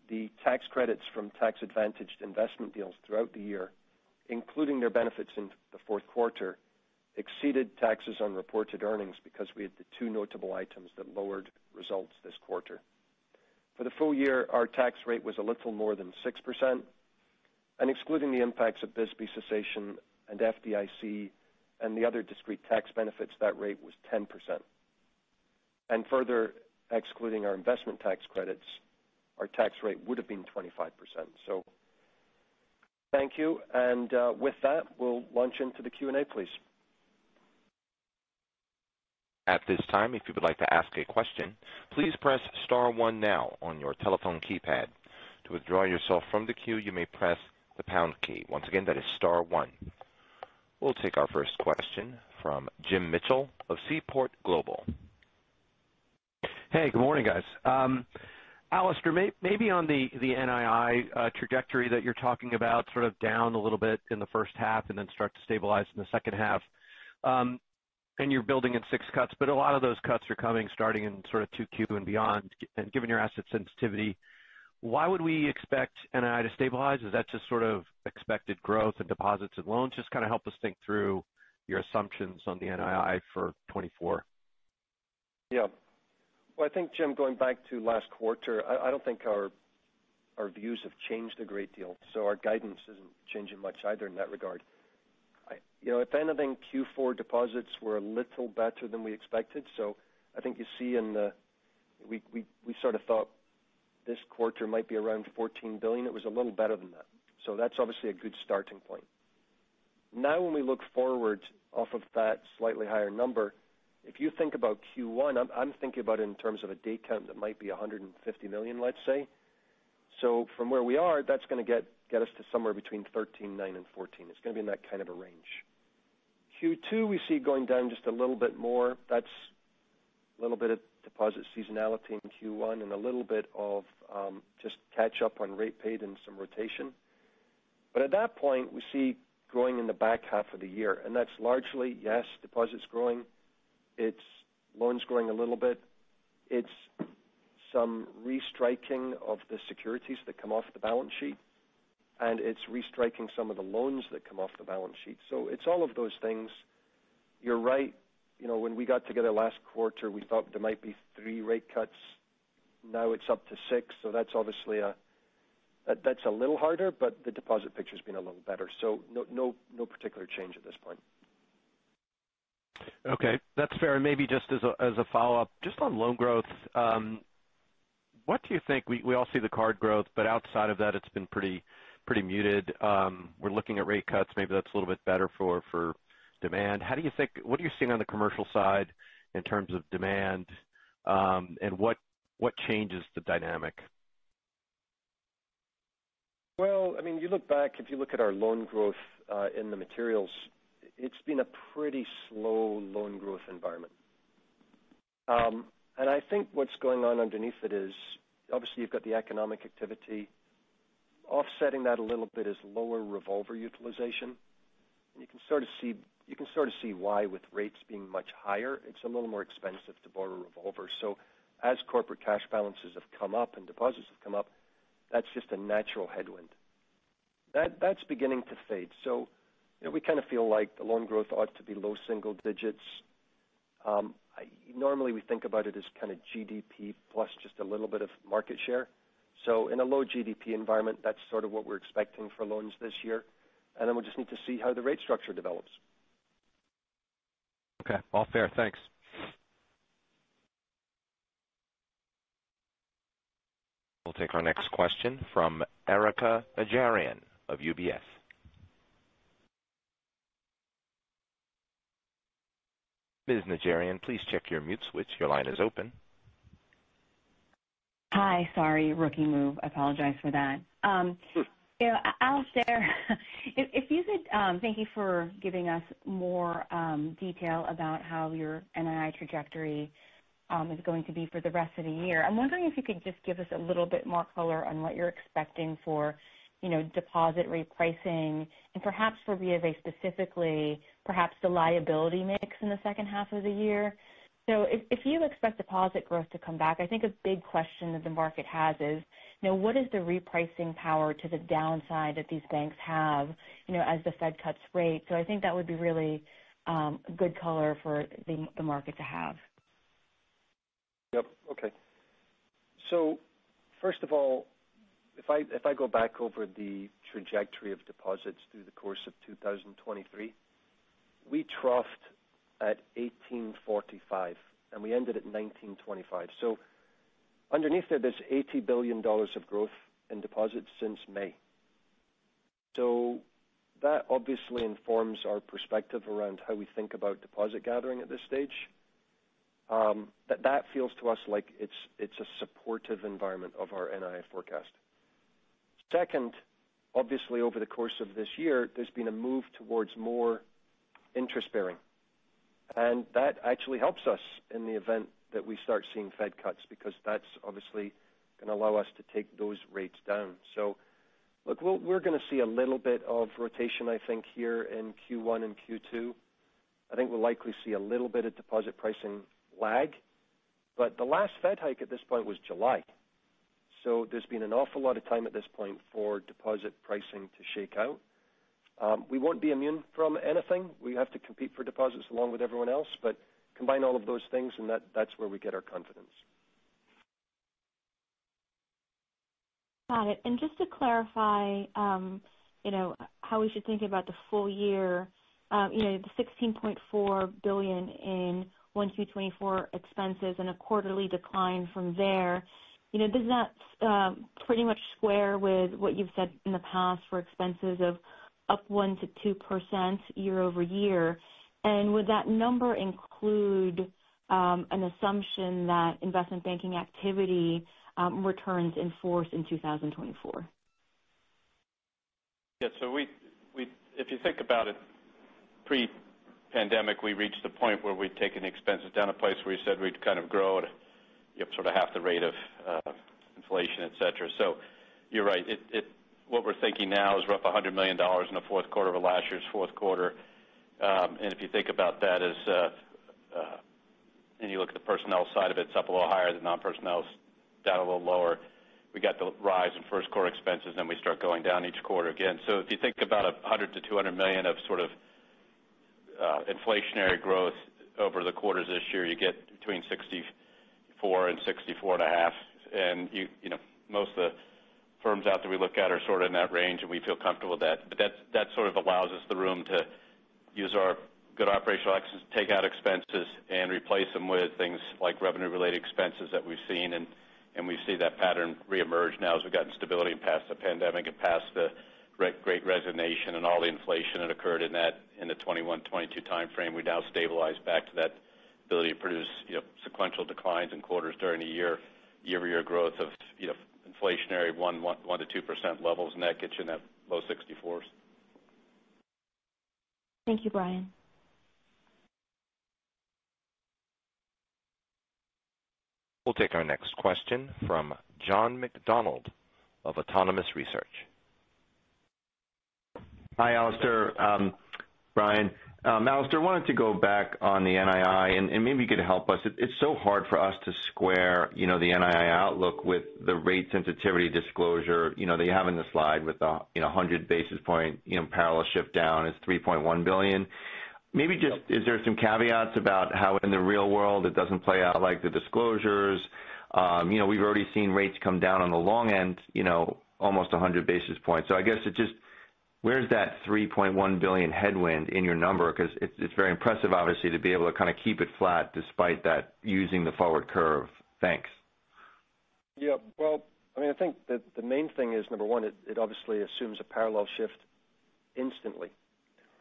The tax credits from tax-advantaged investment deals throughout the year, including their benefits in the fourth quarter, exceeded taxes on reported earnings because we had the two notable items that lowered results this quarter. For the full year, our tax rate was a little more than 6%, and excluding the impacts of BSBY cessation and FDIC and the other discrete tax benefits, that rate was 10%. And Further, excluding our investment tax credits, our tax rate would have been 25%. So thank you. And uh, with that, we'll launch into the Q&A, please. At this time, if you would like to ask a question, please press star one now on your telephone keypad. To withdraw yourself from the queue, you may press the pound key. Once again, that is star one. We'll take our first question from Jim Mitchell of Seaport Global. Hey, good morning, guys. Um, Alastair, maybe on the NII uh, trajectory that you're talking about, sort of down a little bit in the first half and then start to stabilize in the second half. Um, and you're building in six cuts, but a lot of those cuts are coming starting in sort of 2Q and beyond. And given your asset sensitivity, why would we expect NII to stabilize? Is that just sort of expected growth in deposits and loans? Just kind of help us think through your assumptions on the NII for 2024. Yeah. Well, I think, Jim, going back to last quarter, I don't think our our views have changed a great deal, so our guidance isn't changing much either in that regard. You know, if anything, Q4 deposits were a little better than we expected. So I think you see in the... We sort of thought this quarter might be around 14 billion. It was a little better than that. So that's obviously a good starting point. Now, when we look forward off of that slightly higher number, if you think about Q1, I'm thinking about it in terms of a day count that might be 150 million, let's say. So from where we are, that's going to get get us to somewhere between $13.9 billion and $14 billion. It's going to be in that kind of a range. Q2, we see going down just a little bit more. That's a little bit of deposit seasonality in Q1 and a little bit of um, just catch up on rate paid and some rotation. But at that point, we see growing in the back half of the year, and that's largely, yes, deposits growing. It's loans growing a little bit. It's some restriking of the securities that come off the balance sheet, and it's restriking some of the loans that come off the balance sheet. So it's all of those things. You're right. You know, when we got together last quarter, we thought there might be three rate cuts. Now it's up to six, so that's obviously a that's a little harder, but the deposit picture's been a little better. So no, no, no particular change at this point. Okay, that's fair. And maybe just as as a follow-up, just on loan growth, um, what do you think... We we all see the card growth, but outside of that, it's been pretty pretty muted. Um, we're looking at rate cuts. Maybe that's a little bit better for demand. How do you think? What are you seeing on the commercial side in terms of demand, um, and what what changes the dynamic? Well, I mean, you look back, if you look at our loan growth uh, in the materials, it's been a pretty slow loan growth environment. Um, and I think what's going on underneath it is, obviously, you've got the economic activity. Offsetting that a little bit is lower revolver utilization. And you can sort of see, you can sort of see why, with rates being much higher, it's a little more expensive to borrow revolvers. So as corporate cash balances have come up and deposits have come up, that's just a natural headwind. That that's beginning to fade. We kind of feel like the loan growth ought to be low single digits. Um, normally, we think about it as kind of GDP plus just a little bit of market share. So in a low GDP environment, that's sort of what we're expecting for loans this year. And then we'll just need to see how the rate structure develops. Okay. All fair. Thanks. We'll take our next question from Erika Najarian of UBS. Ms. Najarian, please check your mute switch. Your line is open. Hi. Sorry, rookie move. I apologize for that. Um, hmm. Alastair, um, thank you for giving us more um, detail about how your NII trajectory is going to be for the rest of the year. I'm wondering if you could just give us a little bit more color on what you're expecting for you know deposit repricing and perhaps for BofA specifically, perhaps the liability mix in the second half of the year. So if you expect deposit growth to come back, I think a big question that the market has is, you know, what is the repricing power to the downside that these banks have you know, as the Fed cuts rates? So I think that would be really um, good color for the market to have. Yep. Okay. First of all, if I go back over the trajectory of deposits through the course of 2023, we troughed at 18.45, and we ended at 19.25. So Underneath there, there's $80 billion of growth in deposits since May. So that obviously informs our perspective around how we think about deposit gathering at this stage. Um, that that feels to us like it's, it's a supportive environment of our NII forecast. Second, obviously over the course of this year, there's been a move towards more interest-bearing, and that actually helps us in the event that we start seeing Fed cuts because that's obviously going to allow us to take those rates down. So look, we're going to see a little bit of rotation, I think, here in Q1 and Q2. I think we'll likely see a little bit of deposit pricing lag. But the last Fed hike at this point was July. So there's been an awful lot of time at this point for deposit pricing to shake out. We won't be immune from anything. We have to compete for deposits along with everyone else. But combine all of those things, and that's where we get our confidence. Got it. And just to clarify um, you know, how we should think about the full year, um, you know, the 16.4 billion in 1Q 2024 expenses and a quarterly decline from there. You know, Does that pretty much square with what you've said in the past for expenses of up 1%-2% year-over-year? And would that number include um, an assumption that investment banking activity um, returns in force in 2024? Yeah. So we we if you think about it, pre-pandemic, we reached the point where we'd taken expenses down to a place where we said we'd kind of grow at sort of half the rate of uh, inflation, et cetera. So you're right. What we're thinking now is we're $100 million in the fourth quarter of last year's fourth quarter. Um and if you think about that as, uh, uh, and you look at the personnel side of it, it's up a little higher, the non-personnel's down a little lower. We got the rise in first quarter expenses, then we start going down each quarter again. So if you think about $100 million-$200 million of sort of uh, inflationary growth over the quarters this year, you get between $64 and $64.5. Most of the firms out there we look at are sort of in that range, and we feel comfortable with that. That sort of allows us the room to use our good operational excellence to take out expenses and replace them with things like revenue-related expenses that we've seen. And we see that pattern reemerge now as we've gotten stability and past the pandemic and past the Great Resignation and all the inflation that occurred in that in the 2021, 2022 timeframe. We now stabilize back to that ability to produce sequential declines in quarters during the year-over-year growth of inflationary 1%-2% levels, and that gets you in that low 64s. Thank you, Brian. We'll take our next question from John McDonald of Autonomous Research. Hi, Alastair, um, Brian. Alastair, I wanted to go back on the NII, and maybe you could help us. It's so hard for us to square you know, the NII outlook with the rate sensitivity disclosure you know, that you have in the slide with the 100 basis point you know, parallel shift down is 3.1 billion. Maybe just, is there some caveats about how in the real world it doesn't play out like the disclosures? Um, you know, we've already seen rates come down on the long end you know, almost 100 basis points. So I guess it just, where's that $3.1 billion headwind in your number? Because it's very impressive, obviously, to be able to kind of keep it flat despite that using the forward curve. Thanks. Yeah. Well, I mean I think that the main thing is, number one, it obviously assumes a parallel shift instantly.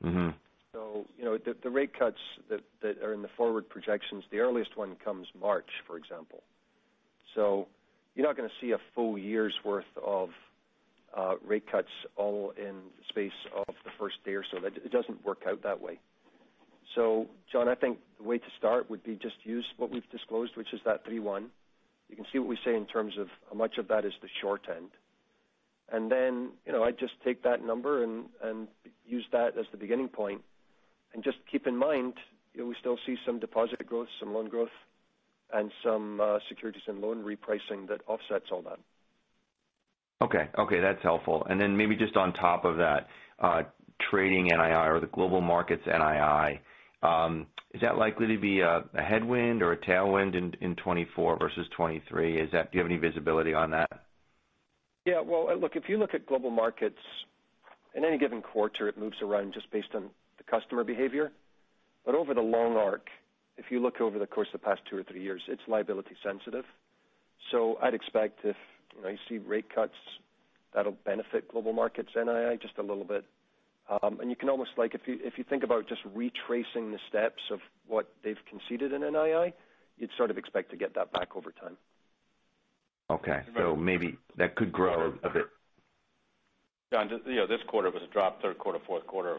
Mm-hmm. So, you know, the the rate cuts that are in the forward projections, the earliest one comes March, for example. So you're not going to see a full year's worth of Uh, rate cuts all in space of the first day or so. That it doesn't work out that way. So, John, I think the way to start would be just use what we've disclosed, which is that 3.1. You can see what we say in terms of how much of that is the short end. And then, you know, I'd just take that number and use that as the beginning point. And just keep in mind, we still see some deposit growth, some loan growth, and some uh, securities and loan repricing that offsets all that. Okay. Okay, that's helpful. And then maybe just on top of that, uh, trading NII or the global markets NII, um, is that likely to be a headwind or a tailwind in 2024 versus 2023? Do you have any visibility on that? Yeah. Well, uh, look, if you look at global markets, in any given quarter, it moves around just based on the customer behavior. But over the long arc, if you look over the course of the past two or three years, it's liability sensitive. So I'd expect if you see rate cuts, that'll benefit global markets NII just a little bit. Um and you can almost like, if you if you think about just retracing the steps of what they've conceded in NII, you'd sort of expect to get that back over time. Okay. So maybe that could grow a bit. John, you know, this quarter was a drop, third quarter, fourth quarter,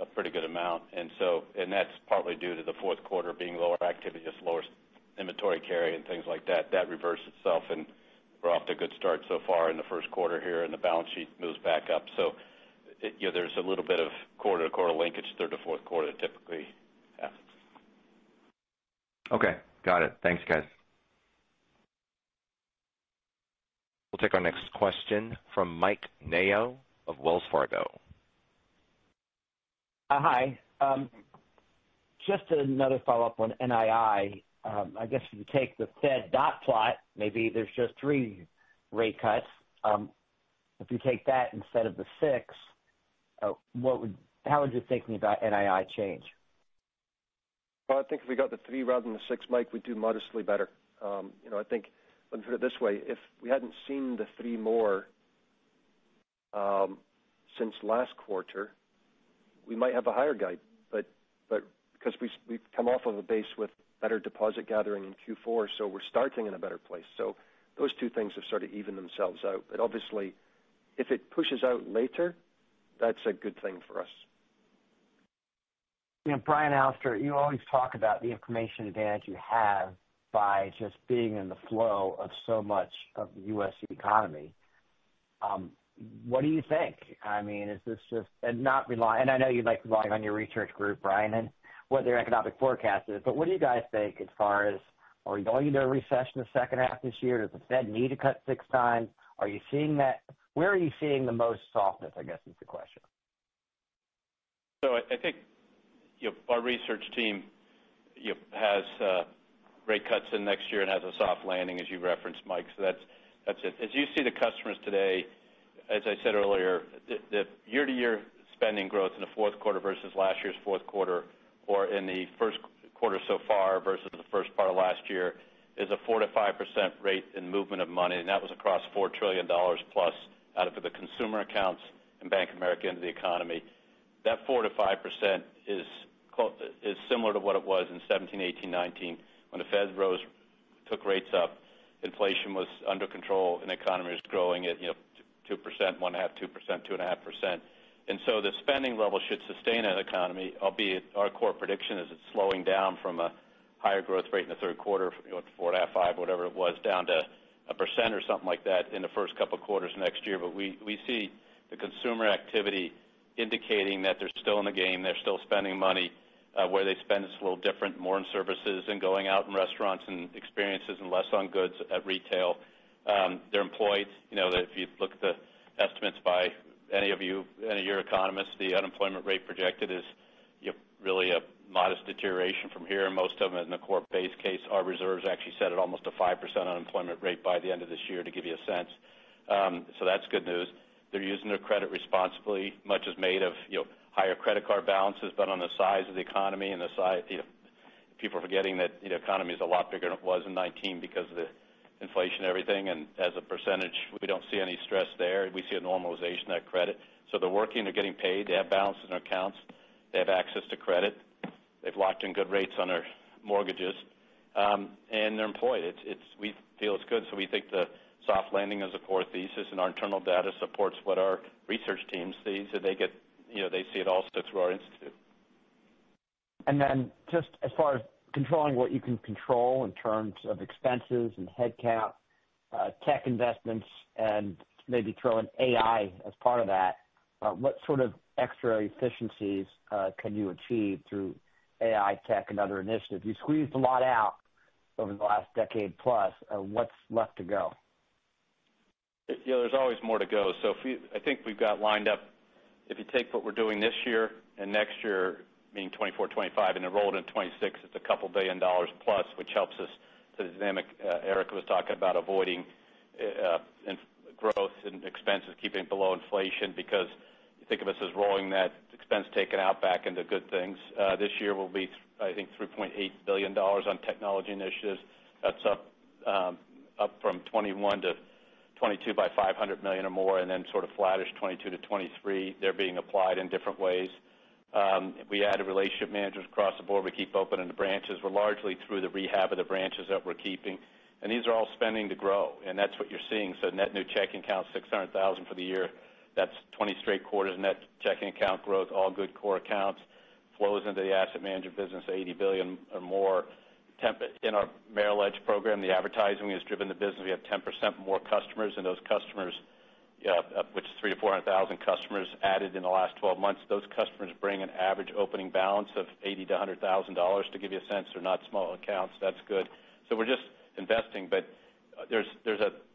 a pretty good amount. And so and that's partly due to the fourth quarter being lower activity, just lower inventory carry and things like that. That reversed itself, and we're off to a good start so far in the first quarter here, and the balance sheet moves back up. So, you know, there's a little bit of quarter-to-quarter linkage, third to fourth quarter typically happens. Okay. Got it. Thanks, guys. We'll take our next question from Mike Mayo of Wells Fargo. Uh, hi. Um, just another follow-up on NII. Um, I guess if you take the Fed dot plot, maybe there's just three rate cuts. Um, if you take that instead of the six, uh, how would you thinking about NII change? Well, I think if we got the three rather than the six, Mike, we'd do modestly better. Um, you know, I think, let me put it this way, if we hadn't seen the three more um, since last quarter, we might have a higher guide. But but because we've come off of a base with better deposit gathering in Q4, so we're starting in a better place. So those two things have sort of evened themselves out. But obviously, if it pushes out later, that's a good thing for us. You know, Brian, Alastair, you always talk about the information advantage you have by just being in the flow of so much of the U.S. economy. Um, what do you think? I mean, is this just and not. And I know you like relying on your research group, Brian, and what their economic forecast is. But what do you guys think as far as, are we going into a recession the second half this year? Does the Fed need to cut six times? Are you seeing that? Where are you seeing the most softness, I guess, is the question. So I think our research team has uh, rate cuts in next year and has a soft landing, as you referenced, Mike. So that's that's it. As you see the customers today, as I said earlier, the year-to-year spending growth in the fourth quarter versus last year's fourth quarter, or in the first quarter so far versus the first part of last year, is a 4%-5% rate in movement of money, and that was across $4 trillion plus out of the consumer accounts and Bank of America into the economy. That 4%-5% is similar to what it was in 2017, 2018, 2019, when the Fed rose took rates up, inflation was under control, and the economy was growing at 2%, 1.5%, 2%, 2.5%. And so the spending level should sustain an economy, albeit our core prediction is it's slowing down from a higher growth rate in the third quarter, 4.5%, 5%, whatever it was, down to 1% or something like that in the first couple of quarters next year. But we see the consumer activity indicating that they're still in the game, they're still spending money. Uh, where they spend is a little different, more in services and going out in restaurants and experiences and less on goods at retail. Um, they're employed. You know, if you look at the estimates by any of you, any of your economists, the unemployment rate projected is really a modest deterioration from here. Most of them in the core base case, our reserves actually set at almost a 5% unemployment rate by the end of this year, to give you a sense. Um so that's good news. They're using their credit responsibly. Much is made of higher credit card balances, but on the size of the economy and the size, people are forgetting that the economy is a lot bigger than it was in 2019 because of the inflation everything, and. As a percentage, we don't see any stress there. We see a normalization of that credit. So they're working, they're getting paid, they have balances in their accounts, they have access to credit. They've locked in good rates on their mortgages, um, and they're employed. We feel it's good. So we think the soft landing is a core thesis, and our internal data supports what our research team sees. So they get you know they see it also through our institute. And then just as far as controlling what you can control in terms of expenses and headcount, uh, tech investments, and maybe throw in AI as part of that, uh, what sort of extra efficiencies uh, can you achieve through AI tech and other initiatives? You squeezed a lot out over the last decade plus. What's left to go? There's always more to go. So I think we've got lined up, if you take what we're doing this year and next year, meaning 2024, 2025, and enrolled in 2026, it's a couple billion dollars plus, which helps us to the dynamic uh, Erika was talking about, avoiding uh, growth and expenses, keeping it below inflation, because you think of us as rolling that expense taken out back into good things. Uh, this year will be, I think, $3.8 billion on technology initiatives. That's up um up from 2021 to 2022 by 500 million or more, and then sort of flattish 2022 to 2023. They're being applied in different ways. Um, we added relationship managers across the board. We keep opening the branches. We're largely through the rehab of the branches that we're keeping. And these are all spending to grow, and that's what you're seeing. So net new checking accounts, 600,000 for the year. That's 20 straight quarters net checking account growth, all good core accounts. Flows into the asset management business, 80 billion or more. In our Merrill Edge program, the advertising has driven the business. We have 10% more customers, and those customers, Uh, which is 300,000-400,000 customers added in the last 12 months. Those customers bring an average opening balance of $80,000-$100,000. To give you a sense, they're not small accounts. That's good. So we're just investing, but uh, there's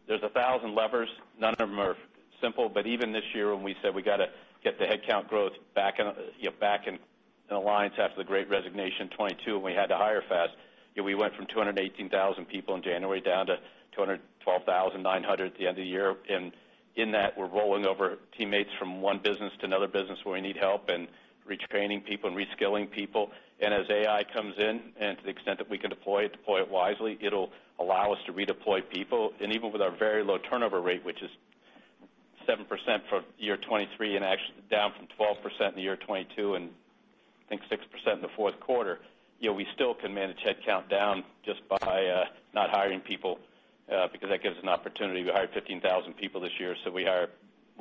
1,000 levers. None of them are simple. But even this year, when we said we got to get the headcount growth back in yeah, back in alliance after the Great Resignation in 2022, and we had to hire fast. We went from 218,000 people in January down to 212,900 at the end of the year. In that, we're rolling over teammates from one business to another business where we need help and retraining people and reskilling people. And as AI comes in, and to the extent that we can deploy it, deploy it wisely, it'll allow us to redeploy people. And even with our very low turnover rate, which is 7% for year 2023 and actually down from 12% in the year 2022 and I think 6% in the fourth quarter, you know, we still can manage headcount down just by uh, not hiring people, Uh, because that gives us an opportunity. We hired 15,000 people this year, so we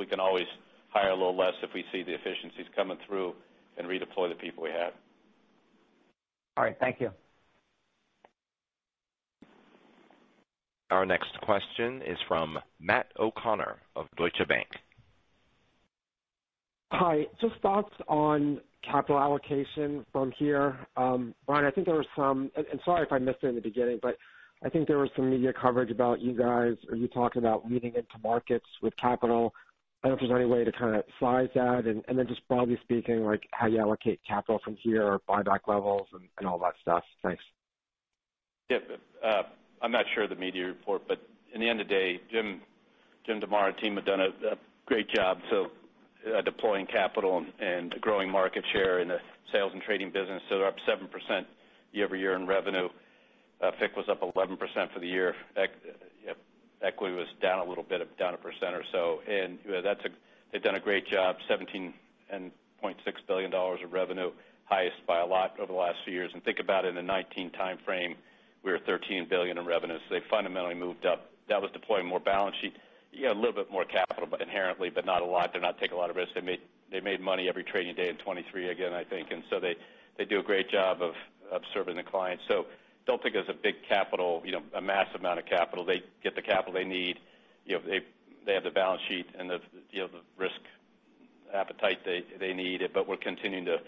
can always hire a little less if we see the efficiencies coming through and redeploy the people we have. All right. Thank you. Our next question is from Matt O'Connor of Deutsche Bank. Hi. Just thoughts on capital allocation from here. Um, Brian, I think there was some, and sorry if I missed it in the beginning, but I think there was some media coverage about you guys, or you talking about leading into markets with capital. I don't know if there's any way to kind of size that, and then just broadly speaking, like how you allocate capital from here or buyback levels and all that stuff. Thanks. Yeah. Uh, I'm not sure of the media report, but in the end of the day, Jim DeMare team have done a great job So uh, deploying capital and growing market share in the sales and trading business. So they're up 7% year-over-year in revenue. Uh, FICC was up 11% for the year. Equity was down a little bit, down 1% or so. And that's they've done a great job, $17.6 billion of revenue, highest by a lot over the last few years. And think about in the 2019 timeframe, we were 13 billion in revenue. So they fundamentally moved up. That was deploying more balance sheet. A little bit more capital inherently, but not a lot. They're not taking a lot of risk. They made they made money every trading day in 2023 again, I think. And so they do a great job of serving the clients. Don't think it's a big capital, a massive amount of capital. They get the capital they need. They have the balance sheet and the risk appetite they need, but we're continuing to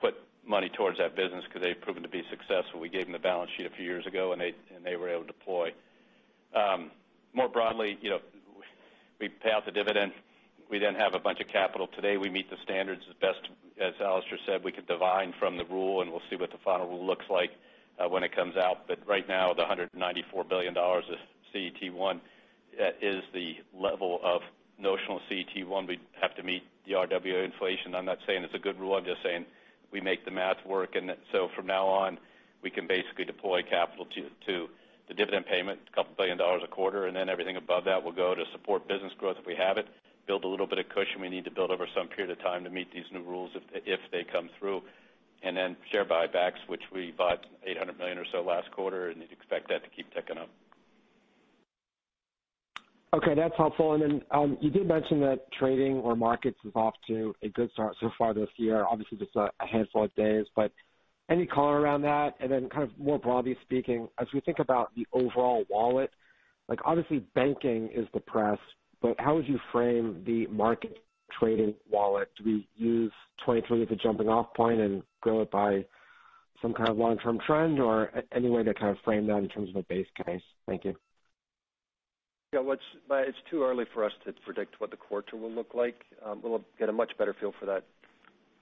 put money towards that business because they've proven to be successful. We gave them the balance sheet a few years ago, and they and they were able to deploy. Um, more broadly, we pay out the dividend. We then have a bunch of capital. Today, we meet the standards as best, as Alastair said, we could divine from the rule, and we'll see what the final rule looks like Uh, when it comes out. But right now, the $194 billion of CET1 uh, is the level of notional CET1 we'd have to meet the RWA inflation. I'm not saying it's a good rule. I'm just saying we make the math work. And so from now on, we can basically deploy capital to the dividend payment, a couple billion dollars a quarter, and then everything above that will go to support business growth if we have it, build a little bit of cushion we need to build over some period of time to meet these new rules if they come through. And then share buybacks, which we bought 800 million or so last quarter, and you'd expect that to keep ticking up. Okay, that's helpful. And then um you did mention that trading or markets is off to a good start so far this year. Obviously, just a handful of days, but any color around that? And then kind of more broadly speaking, as we think about the overall wallet, like obviously banking is depressed, but how would you frame the market trading wallet? Do we use 2023 as a jumping off point and grow it by some kind of long-term trend or any way to kind of frame that in terms of a base case? Thank you. Yeah. It's too early for us to predict what the quarter will look like. We'll get a much better feel for that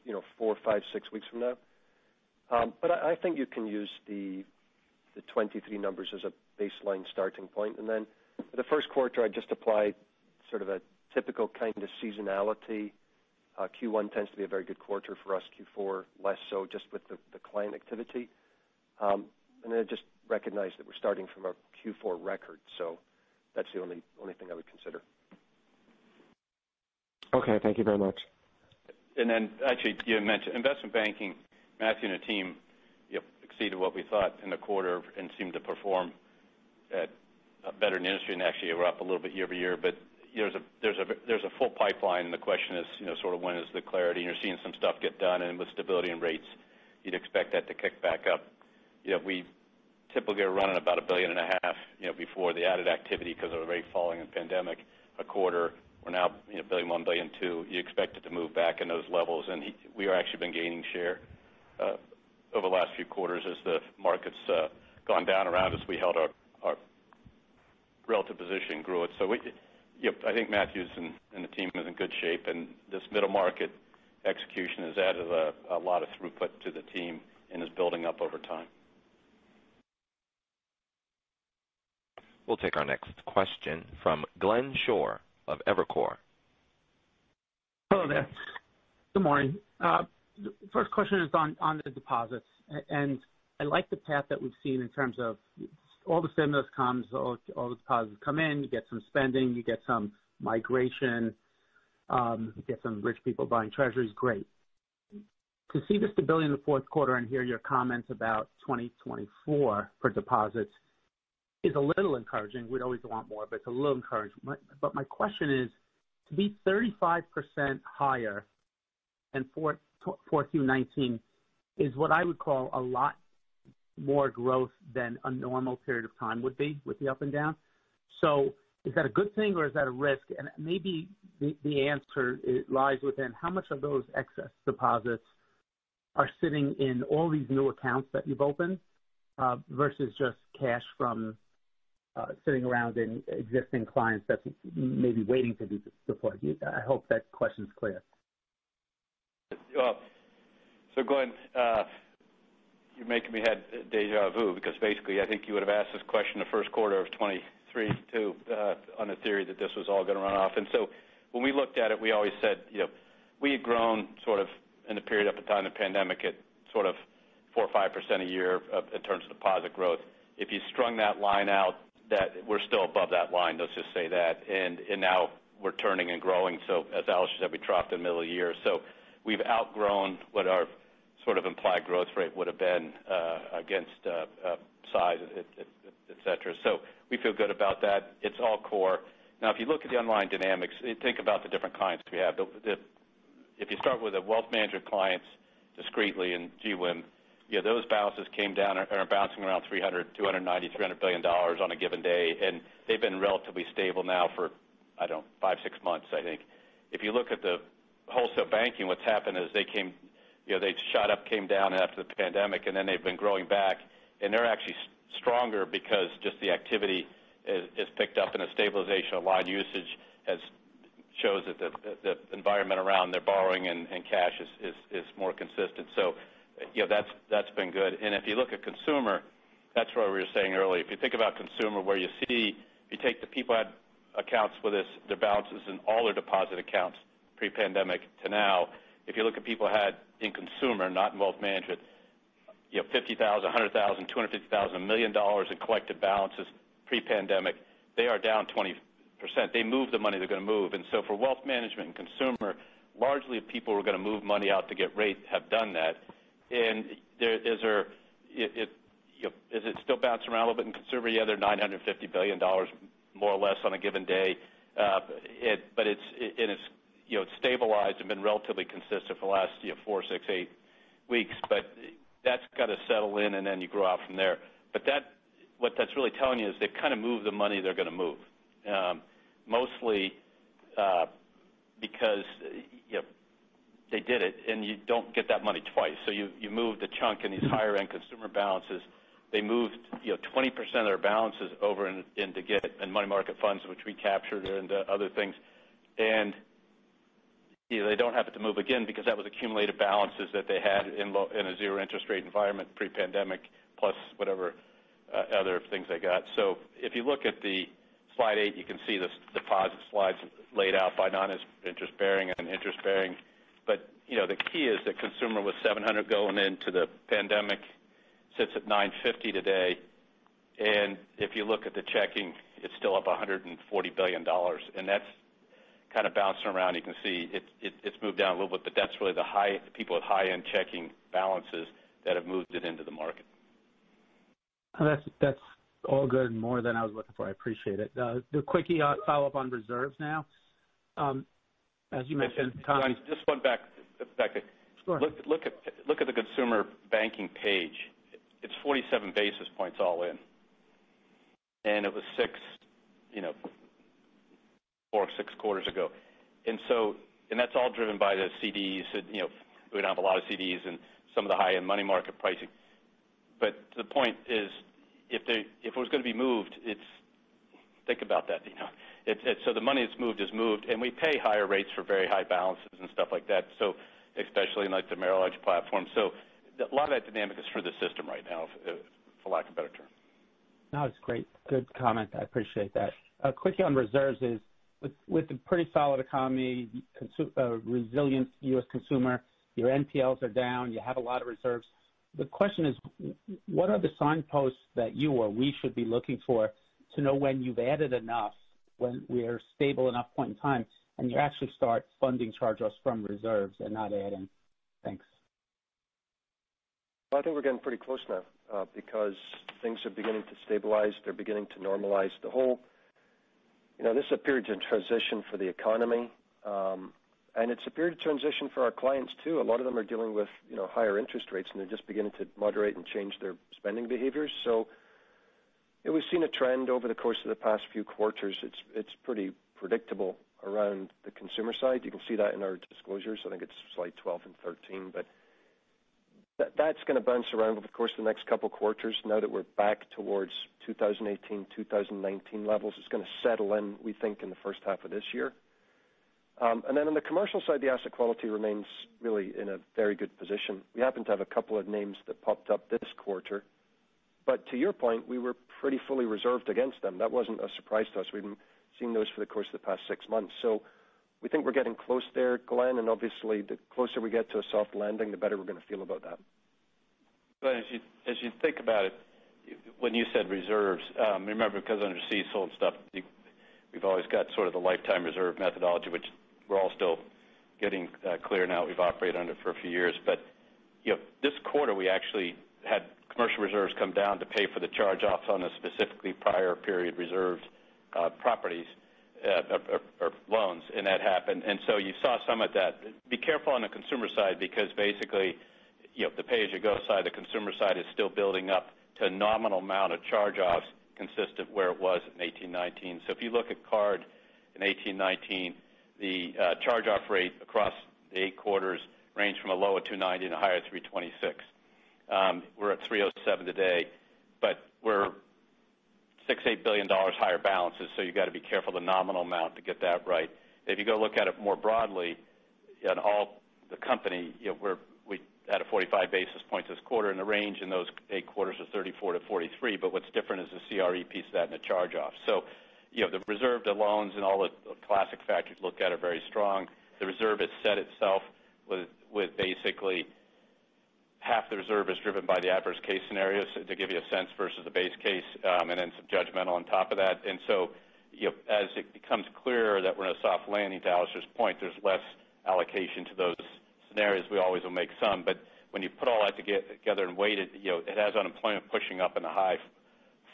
you know, four, five, six weeks from now. Um but I think you can use the 2023 numbers as a baseline starting point. And then for the first quarter, I'd just apply sort of a typical kind of seasonality. Q1 tends to be a very good quarter for us, Q4 less so just with the client activity. Um and then just recognize that we're starting from a Q4 record. So that's the only only thing I would consider. Okay. Thank you very much. And then actually, you mentioned investment banking. Matthew and the team exceeded what we thought in the quarter and seemed to perform better than the industry, and actually we're up a little bit year-over-year. There's a there's a v there's a full pipeline, and the question is sort of when is the clarity? And you're seeing some stuff get done, and with stability and rates, you'd expect that to kick back up. We typically are running about a billion and a half before the added activity because of the rate falling and pandemic a quarter. We're now $1 billion, $1 billion, $2 billion. You expect it to move back in those levels. And we are actually been gaining share uh, over the last few quarters as the market's uh, gone down around us. We held our relative position, grew it. I think Matthews and the team is in good shape, and this middle market execution has added a lot of throughput to the team and is building up over time. We'll take our next question from Glenn Schorr of Evercore. Hello there. Good morning. Uh, first question is on the deposits. And I like the path that we've seen in terms of all the stimulus comes, all the deposits come in, you get some spending, you get some migration, um, you get some rich people buying treasuries, great. To see the stability in the fourth quarter and hear your comments about 2024 for deposits is a little encouraging. We'd always want more, but it's a little encouraging. But my question is, to be 35% higher than 4Q 2019 is what I would call a lot more growth than a normal period of time would be with the up and down. So is that a good thing or is that a risk? And maybe the answer lies within how much of those excess deposits are sitting in all these new accounts that you've opened uh, versus just cash from uh, sitting around in existing clients that's maybe waiting to be deployed. I hope that question's clear. Uh, so Glenn, you're making me have deja vu because basically I think you would've asked this question the first quarter of 2023 too uh, on the theory that this was all going to run off. And so when we looked at it, we always said you know, we had grown sort of in the period up until the pandemic at sort of 4 or 5% a year in terms of deposit growth. If you strung that line out, that we're still above that line, let's just say that. And now we're turning and growing. So as Alastair said, we troughed in the middle of the year. So we've outgrown what our sort of implied growth rate would've been uh, against uh, uh, size, et cetera. So we feel good about that. It's all core. Now, if you look at the underlying dynamics, eh, think about the different clients we have. If you start with the wealth management clients discretely in GWIM, those balances came down and are bouncing around $300 billion, $290 billion, $300 billion on a given day, and they've been relatively stable now for, I don't know, five, six months, I think. If you look at the wholesale banking, what's happened is they shot up, came down after the pandemic, and then they've been growing back. And they're actually stronger because just the activity is picked up and the stabilization of line usage shows that the environment around their borrowing and cash is more consistent. So you know that's that's been good. And if you look at consumer, that's where we were saying earlier, if you think about consumer, where you see, if you take the people who had accounts with us, their balances in all their deposit accounts pre-pandemic to now, if you look at people had in consumer, not in wealth management, $50,000, $100,000, $250,000, $1 million in collected balances pre-pandemic, they are down 20%. They moved the money they're going to move. And so for wealth management and consumer, largely people who are going to move money out to get rate have done that. Is it y is it still bouncing around a little bit in consumer? Yeah, they're $950 billion more or less on a given day. Uh but it's it's stabilized and been relatively consistent for the last four, six, eight weeks. But that's got to settle in, and then you grow out from there. But that what that's really telling you is they've kind of moved the money they're going to move. Um, mostly uh, because they did it, and you don't get that money twice. So you you moved a chunk in these higher-end consumer balances. They moved you know, 20% of their balances over into money market funds, which we captured into uh, other things. They don't have to move again because that was accumulated balances that they had in a zero interest rate environment pre-pandemic, plus whatever uh, other things they got. So if you look at the slide eight, you can see the deposit slides laid out by non-interest bearing and interest bearing. But you know, the key is that consumer was 700 going into the pandemic, sits at 950 today. And if you look at the checking, it's still up $140 billion. And that's kind of bouncing around. You can see it's moved down a little bit, but that's really the high people with high-end checking balances that have moved it into the market. Oh, that's that's all good and more than I was looking for. I appreciate it. Uh, the quickie uh, follow-up on reserves now. Um, as you mentioned. Tom. Just one back. Sure. Look look at the consumer banking page. It's 47 basis points all in. And it was four or six quarters ago. And so and that's all driven by the CDs. You know, we don't have a lot of CDs and some of the high-end money market pricing. But the point is, if it was going to be moved, it's think about that. You know, it's so the money that's moved is moved, and we pay higher rates for very high balances and stuff like that, So especially in the Merrill Edge platform. So, a lot of that dynamic is through the system right now, for lack of a better term. No, it's great. Good comment. I appreciate that. Quickly on reserves is, with a pretty solid economy, uh, resilient U.S. consumer, your NPLs are down, you have a lot of reserves. The question is, what are the signposts that you or we should be looking for to know when you've added enough, when we are stable enough point in time, and you actually start funding charge-offs from reserves and not adding? Thanks. I think we're getting pretty close now uh, because things are beginning to stabilize. They're beginning to normalize. You know, this is a period of transition for the economy. Um, and it's a period of transition for our clients, too. A lot of them are dealing with you know higher interest rates, and they're just beginning to moderate and change their spending behaviors. So we've seen a trend over the course of the past few quarters. It's it's pretty predictable around the consumer side. You can see that in our disclosures. I think it's slide 12 and 13. That's going to bounce around over the course of the next couple of quarters now that we're back towards 2018, 2019 levels. It's going to settle in, we think, in the first half of this year. Um and then on the commercial side, the asset quality remains really in a very good position. We happen to have a couple of names that popped up this quarter. But to your point, we were pretty fully reserved against them. That wasn't a surprise to us. We've been seeing those for the course of the past six months. We think we're getting close there, Glenn, and obviously the closer we get to a soft landing, the better we're going to feel about that. Glenn, as you think about it, when you said reserves, um, remember, because under CECL and stuff, we've always got sort of the lifetime reserve methodology, which we're all still getting uh, clear now. We've operated under for a few years. This quarter, we actually had commercial reserves come down to pay for the charge-offs on the specifically prior period reserved uh, properties Uh, or loans, and that happened. And so you saw some of that. Be careful on the consumer side because basically, the pay-as-you-go side, the consumer side is still building up to a nominal amount of charge-offs consistent where it was in 2018, 2019. If you look at card in 2018, 2019, the uh, charge-off rate across the eight quarters range from a low of 290 and a high of 326. Um, we're at 307 today, but we're $6 billion-$8 billion higher balances, so you got to be careful the nominal amount to get that right. If you go look at it more broadly in all the company, we had a 45 basis points this quarter, and the range in those eight quarters is 34-43. But What's different is the CRE piece of that and the charge-off. So you know, the reserve to loans and all the classic factors look at are very strong. The reserve has set itself with basically half the reserve is driven by the adverse case scenarios, to give you a sense, versus the base case, um, and then some judgmental on top of that. And so as it becomes clearer that we're in a soft landing, to Alastair's point, there's less allocation to those scenarios. We always will make some, but when you put all that together and weight it it has unemployment pushing up in the high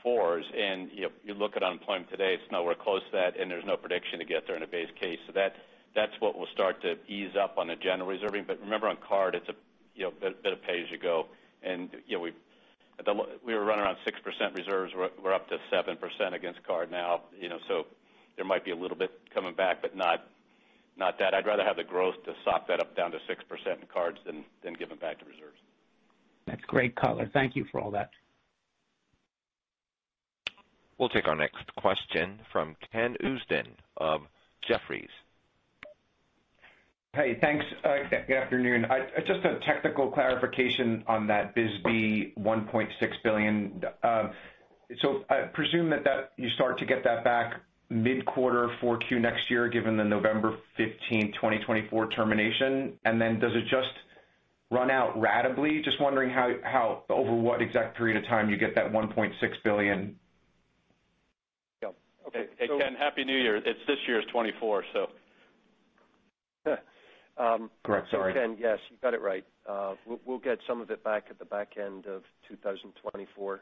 fours. You you look at unemployment today, it's nowhere close to that, and there's no prediction to get there in a base case. So that that's what will start to ease up on the general reserving. But remember, on card, it's a bit of pay as you go. And you know, We were running around 6% reserves. We're up to 7% against card now. You know, so there might be a little bit coming back, but not not that. I'd rather have the growth to sop that up down to 6% in cards than give them back the reserves. That's great color. Thank you for all that. We'll take our next question from Ken Usdin of Jefferies. Hey, thanks. Uh, good afternoon. Uh, just a technical clarification on that BSBY $1.6 billion. Um, I presume that you start to get that back mid-quarter 4Q next year, given the November 15, 2024 termination. And then does it just run out ratably? Just wondering how how over what exact period of time you get that $1.6 billion. Yeah. Okay. Hey, Ken, Happy New Year. It's this year's 2024. Um, Correct. Sorry. Ken, yes, you got it right. Uh, we'll get some of it back at the back end of 2024.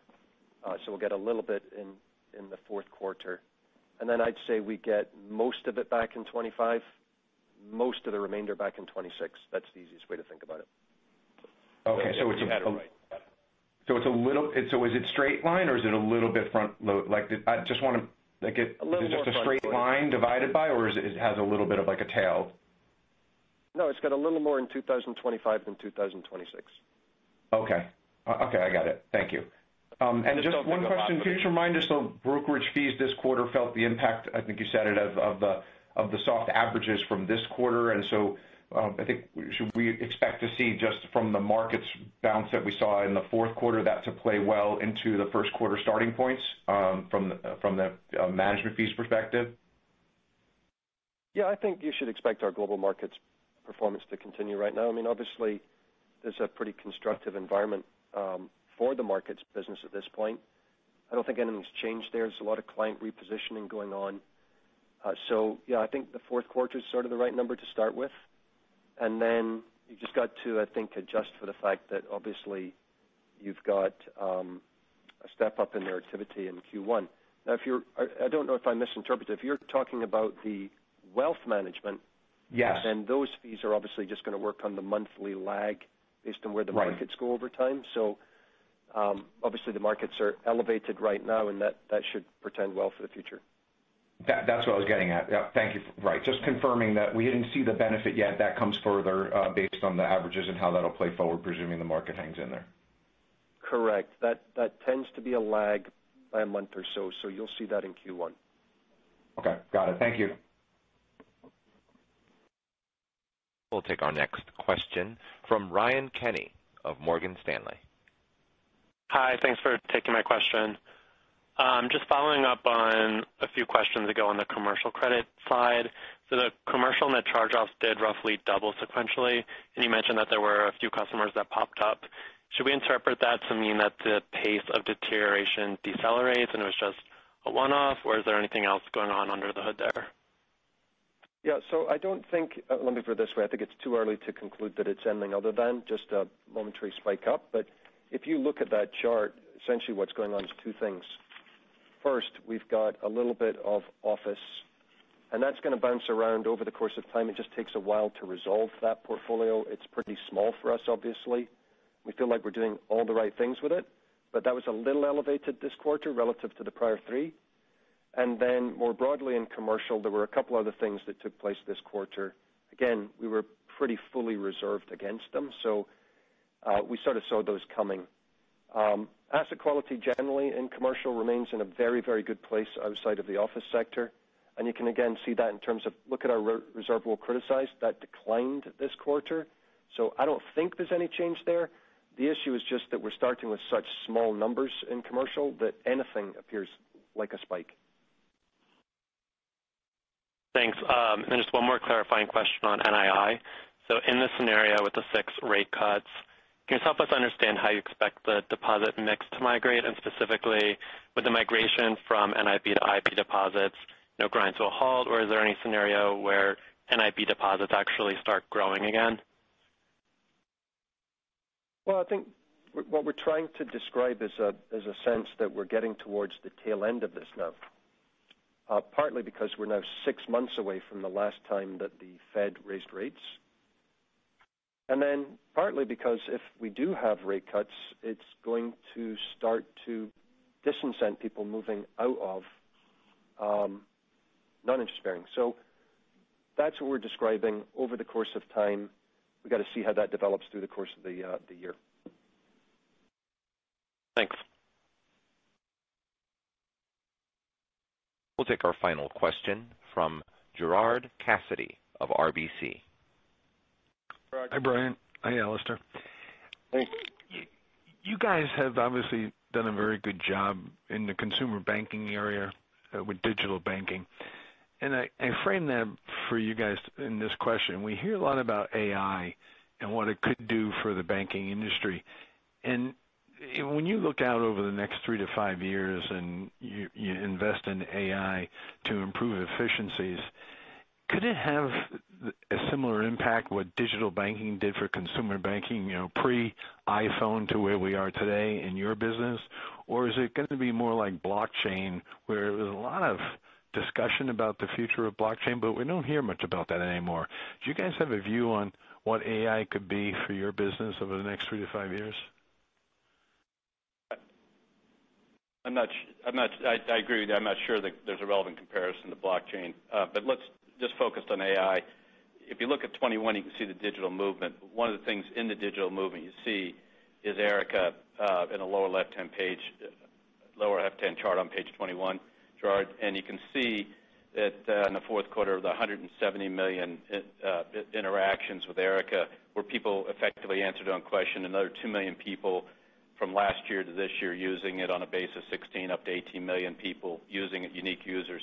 Uh, we'll get a little bit in the fourth quarter. And then I'd say we get most of it back in 2025, most of the remainder back in 2026. That's the easiest way to think about it. Okay. You had it right. Is it straight line or is it a little bit front load? Like, I just want to get- A little more front load. Is it just a straight line divided by, or is it has a little bit of like a tail? No, it's got a little more in 2025 than 2026. Okay. Okay, I got it. Thank you. Um and just one question. Can you just remind us, the brokerage fees this quarter felt the impact, I think you said it, of the of the soft averages from this quarter. And so um I think, should we expect to see just from the markets bounce that we saw in the fourth quarter, that to play well into the first quarter starting points from from the management fees perspective? Yeah, I think you should expect our global markets performance to continue right now. I mean, obviously, there's a pretty constructive environment for the markets business at this point. I don't think anything's changed there. There's a lot of client repositioning going on. Uh so yeah, I think the fourth quarter is sort of the right number to start with. And then you just got to, I think, adjust for the fact that obviously you've got a step up in their activity in Q1. Now, if you're I I don't know if I misinterpreted. If you're talking about the wealth management- Yes And Those fees are obviously just going to work on the monthly lag based on where the markets go over time. So um obviously the markets are elevated right now, and that that should portend well for the future. That's what I was getting at. Yeah. Thank you. Right. Just confirming that we didn't see the benefit yet. That comes further based on the averages and how that'll play forward, presuming the market hangs in there. Correct. That that tends to be a lag by a month or so, so. You'll see that in Q1. Okay. Got it. Thank you. We'll take our next question from Ryan Kenny of Morgan Stanley. Hi. Thanks for taking my question. Um, just following up on a few questions ago on the commercial credit side. So the commercial net charge-offs did roughly double sequentially, and you mentioned that there were a few customers that popped up. Should we interpret that to mean that the pace of deterioration decelerates and it was just a one-off, or is there anything else going on under the hood there? Yeah. So I don't think, uh, let me put it this way. I think it's too early to conclude that it's anything other than just a momentary spike up. But if you look at that chart, essentially what's going on is two things. First, we've got a little bit of office, and that's going to bounce around over the course of time. It just takes a while to resolve that portfolio. It's pretty small for us, obviously. We feel like we're doing all the right things with it, but that was a little elevated this quarter relative to the prior three. And then more broadly in commercial, there were a couple other things that took place this quarter. Again, we were pretty fully reserved against them. So uh, we sort of saw those coming. Um, asset quality generally in commercial remains in a very, very good place outside of the office sector. And you can again see that in terms of look at our reservable criticized, that declined this quarter. So I don't think there's any change there. The issue is just that we're starting with such small numbers in commercial that anything appears like a spike. Thanks. Um and just one more clarifying question on NII. So in this scenario with the six rate cuts, can you help us understand how you expect the deposit mix to migrate? And specifically, with the migration from NIB to IB deposits no grind to a halt, or is there any scenario where NIB deposits actually start growing again? Well, I think what we're trying to describe is a is a sense that we're getting towards the tail end of this now. Uh, partly because we're now six months away from the last time that the Fed raised rates. And then partly because if we do have rate cuts, it's going to start to disincent people moving out of um, non-interest bearing. So that's what we're describing over the course of time. We've got to see how that develops through the course of the uh, year. Thanks. We'll take our final question from Gerard Cassidy of RBC. Hi, Brian. Hi, Alastair. Hey. You guys have obviously done a very good job in the consumer banking area uh, with digital banking. And I frame that for you guys in this question. We hear a lot about AI and what it could do for the banking industry. When you look out over the next three to five years and you invest in AI to improve efficiencies, could it have a similar impact what digital banking did for consumer banking you know, pre-iPhone to where we are today in your business? Or is it going to be more like blockchain, where there was a lot of discussion about the future of blockchain, but we don't hear much about that anymore. Do you guys have a view on what AI could be for your business over the next three to five years? I agree with you. I'm not sure that there's a relevant comparison to blockchain. Uh but let's just focus on AI. If you look at 21, you can see the digital movement. One of the things in the digital movement you see is Erica in the lower left-hand page, uh lower left hand chart on page 21, Gerard. And you can see that in the fourth quarter of the 170 million interactions with Erica, where people effectively answered one question, another 2 million people from last year to this year using it on a base of 16 up to 18 million people using it, unique users.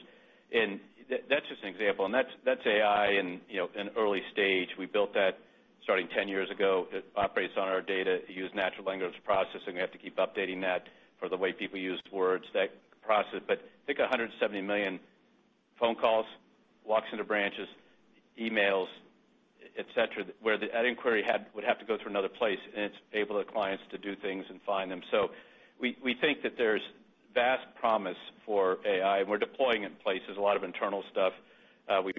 And that's just an example, and that's that's AI in an early stage. We built that starting 10 years ago. It operates on our data. It use natural language processing. We have to keep updating that for the way people use words, that process. But think 170 million phone calls, walks into branches, emails, et cetera, where that inquiry would have to go through another place, and it's able the clients to do things and find them. So we think that there's vast promise for AI, and we're deploying it in places, a lot of internal stuff. Uh, we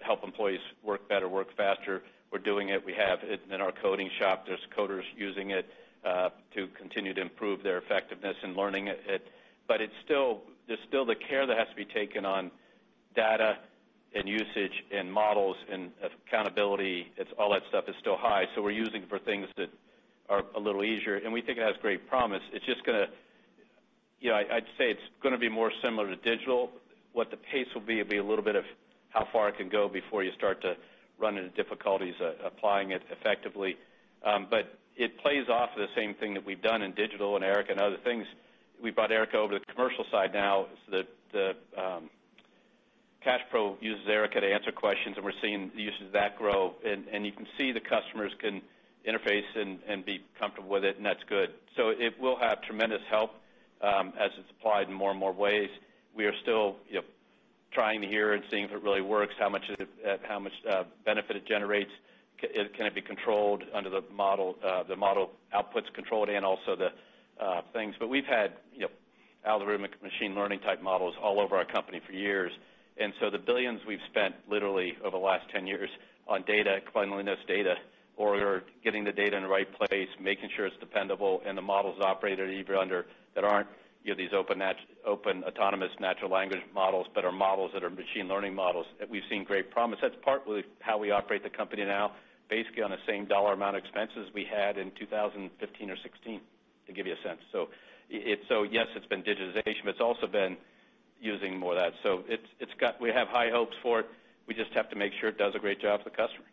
help employees work better, work faster. We're doing it. We have it in our coding shop. There's coders using it uh, to continue to improve their effectiveness in learning it. But it's still there's still the care that has to be taken on data and usage and models and accountability. It's all that stuff is still high. So we're using it for things that are a little easier, and we think it has great promise. It's just gonna you know, I'd say it's going to be more similar to digital. What the pace will be will be a little bit of how far it can go before you start to run into difficulties applying it effectively. Um but it plays off of the same thing that we've done in digital and Erica and other things. We brought Erica over to the commercial side now, so that CashPro uses Erica to answer questions, and we're seeing the usage of that grow. And you can see the customers can interface and be comfortable with it, and that's good. So it will have tremendous help um, as it's applied in more and more ways. We are still trying to hear and seeing if it really works, how much uh, uh, benefit it generates. Can it be controlled under the model uh, the model outputs controlled and also the things. But we've had algorithmic machine learning type models all over our company for years. And so the billions we've spent literally over the last 10 years on data, cleanliness data, or getting the data in the right place, making sure it's dependable, and the models operated either under that aren't these open autonomous natural language models, but are models that are machine learning models. That we've seen great promise. That's partly how we operate the company now. basically on the same dollar amount of expenses we had in 2015 or 2016, to give you a sense. So so yes, it's been digitization, but it's also been using more of that. So it's it's got we have high hopes for it. We just have to make sure it does a great job for the customer.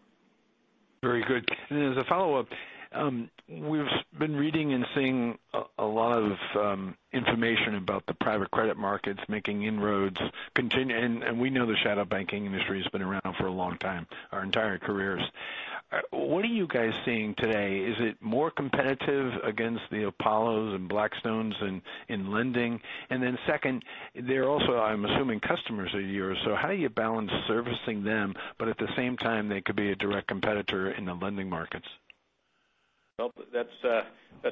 Very good. As a follow-up, um, we've been reading and seeing a lot of um, information about the private credit markets making inroads. And we know the shadow banking industry has been around for a long time, our entire careers. Uh, what are you guys seeing today? Is it more competitive against the Apollos and Blackstones in lending? And then Second, they're also, I'm assuming, customers of yours. So how do you balance servicing them, but at the same time, they could be a direct competitor in the lending markets? Well, that's uh,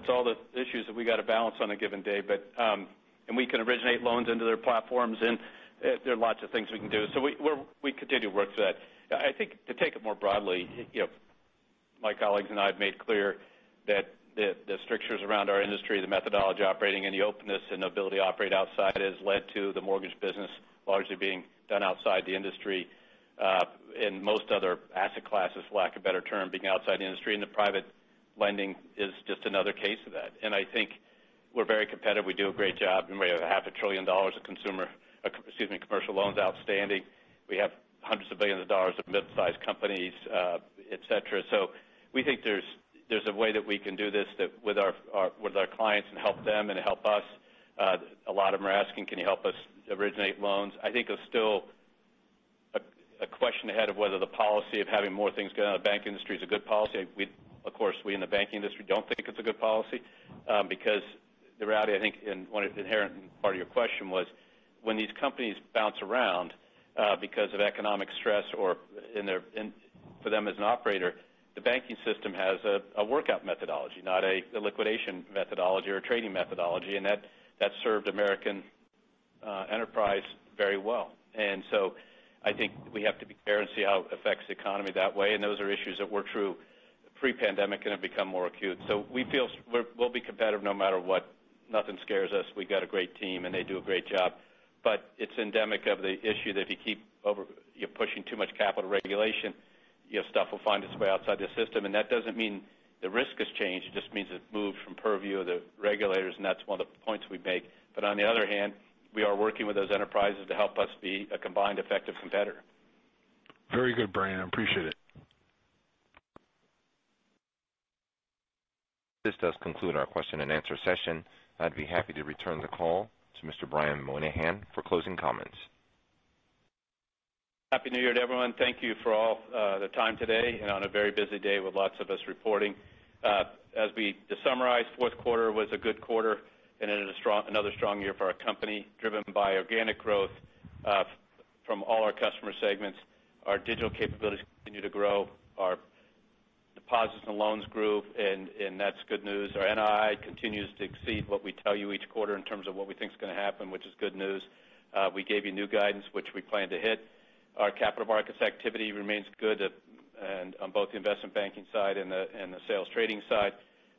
all the issues that we got to balance on a given day. But um and we can originate loans into their platforms, and uh, there are lots of things we can do. So We continue to work through that. I think to take it more broadly, my colleagues and I have made clear that the strictures around our industry, the methodology operating, and the openness and ability to operate outside has led to the mortgage business largely being done outside the industry, and most other asset classes, for lack of a better term, being outside the industry, and the private lending is just another case of that. And I think we're very competitive. We do a great job, we have half a trillion dollars of consumer uh excuse me, commercial loans outstanding. We have hundreds of billions of dollars of mid-sized companies, et cetera. We think there's a way that we can do this with our clients and help them and help us. Uh, a lot of them are asking, "Can you help us originate loans?" I think there's still a question ahead of whether the policy of having more things go in the bank industry is a good policy. Of course, we in the banking industry don't think it's a good policy, um, because the reality, I think, and one inherent part of your question was when these companies bounce around uh, because of economic stress or for them as an operator, the banking system has a workout methodology, not a liquidation methodology or a trading methodology, and that served American uh, enterprise very well. And so I think we have to be fair and see how it affects the economy that way, and those are issues that were true pre-pandemic and have become more acute. So we feel we'll be competitive no matter what. Nothing scares us. We've got a great team, and they do a great job. But it's endemic of the issue that if you keep pushing too much capital regulation, stuff will find its way outside the system. And that doesn't mean the risk has changed. It just means it's moved from purview of the regulators, and that's one of the points we make. But on the other hand, we are working with those enterprises to help us be a combined effective competitor. Very good, Brian. I appreciate it. This does conclude our question and answer session. I'd be happy to return the call to Mr. Brian Moynihan for closing comments. Happy New Year to everyone. Thank you for all uh, the time today and on a very busy day with lots of us reporting. Uh as we to summarize, fourth quarter was a good quarter and another strong year for our company, driven by organic growth uh, from all our customer segments. Our digital capabilities continue to grow. Our deposits and loans grew, and that's good news. Our NII continues to exceed what we tell you each quarter in terms of what we think is going to happen, which is good news. Uh, we gave you new guidance, which we plan to hit. Our capital markets activity remains good uh, on both the investment banking side and the sales trading side.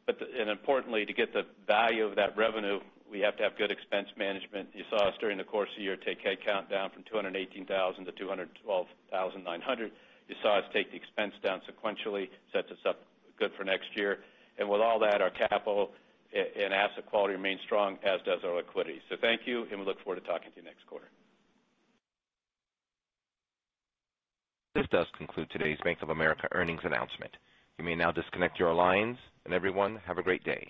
But and importantly, to get the value of that revenue, we have to have good expense management. You saw us during the course of the year take headcount down from 218,000 to 212,900. You saw us take the expense down sequentially, sets us up good for next year. And with all that, our capital and asset quality remains strong, as does our liquidity. So thank you, and we look forward to talking to you next quarter. This does conclude today's Bank of America earnings announcement. You may now disconnect your lines, and everyone, have a great day.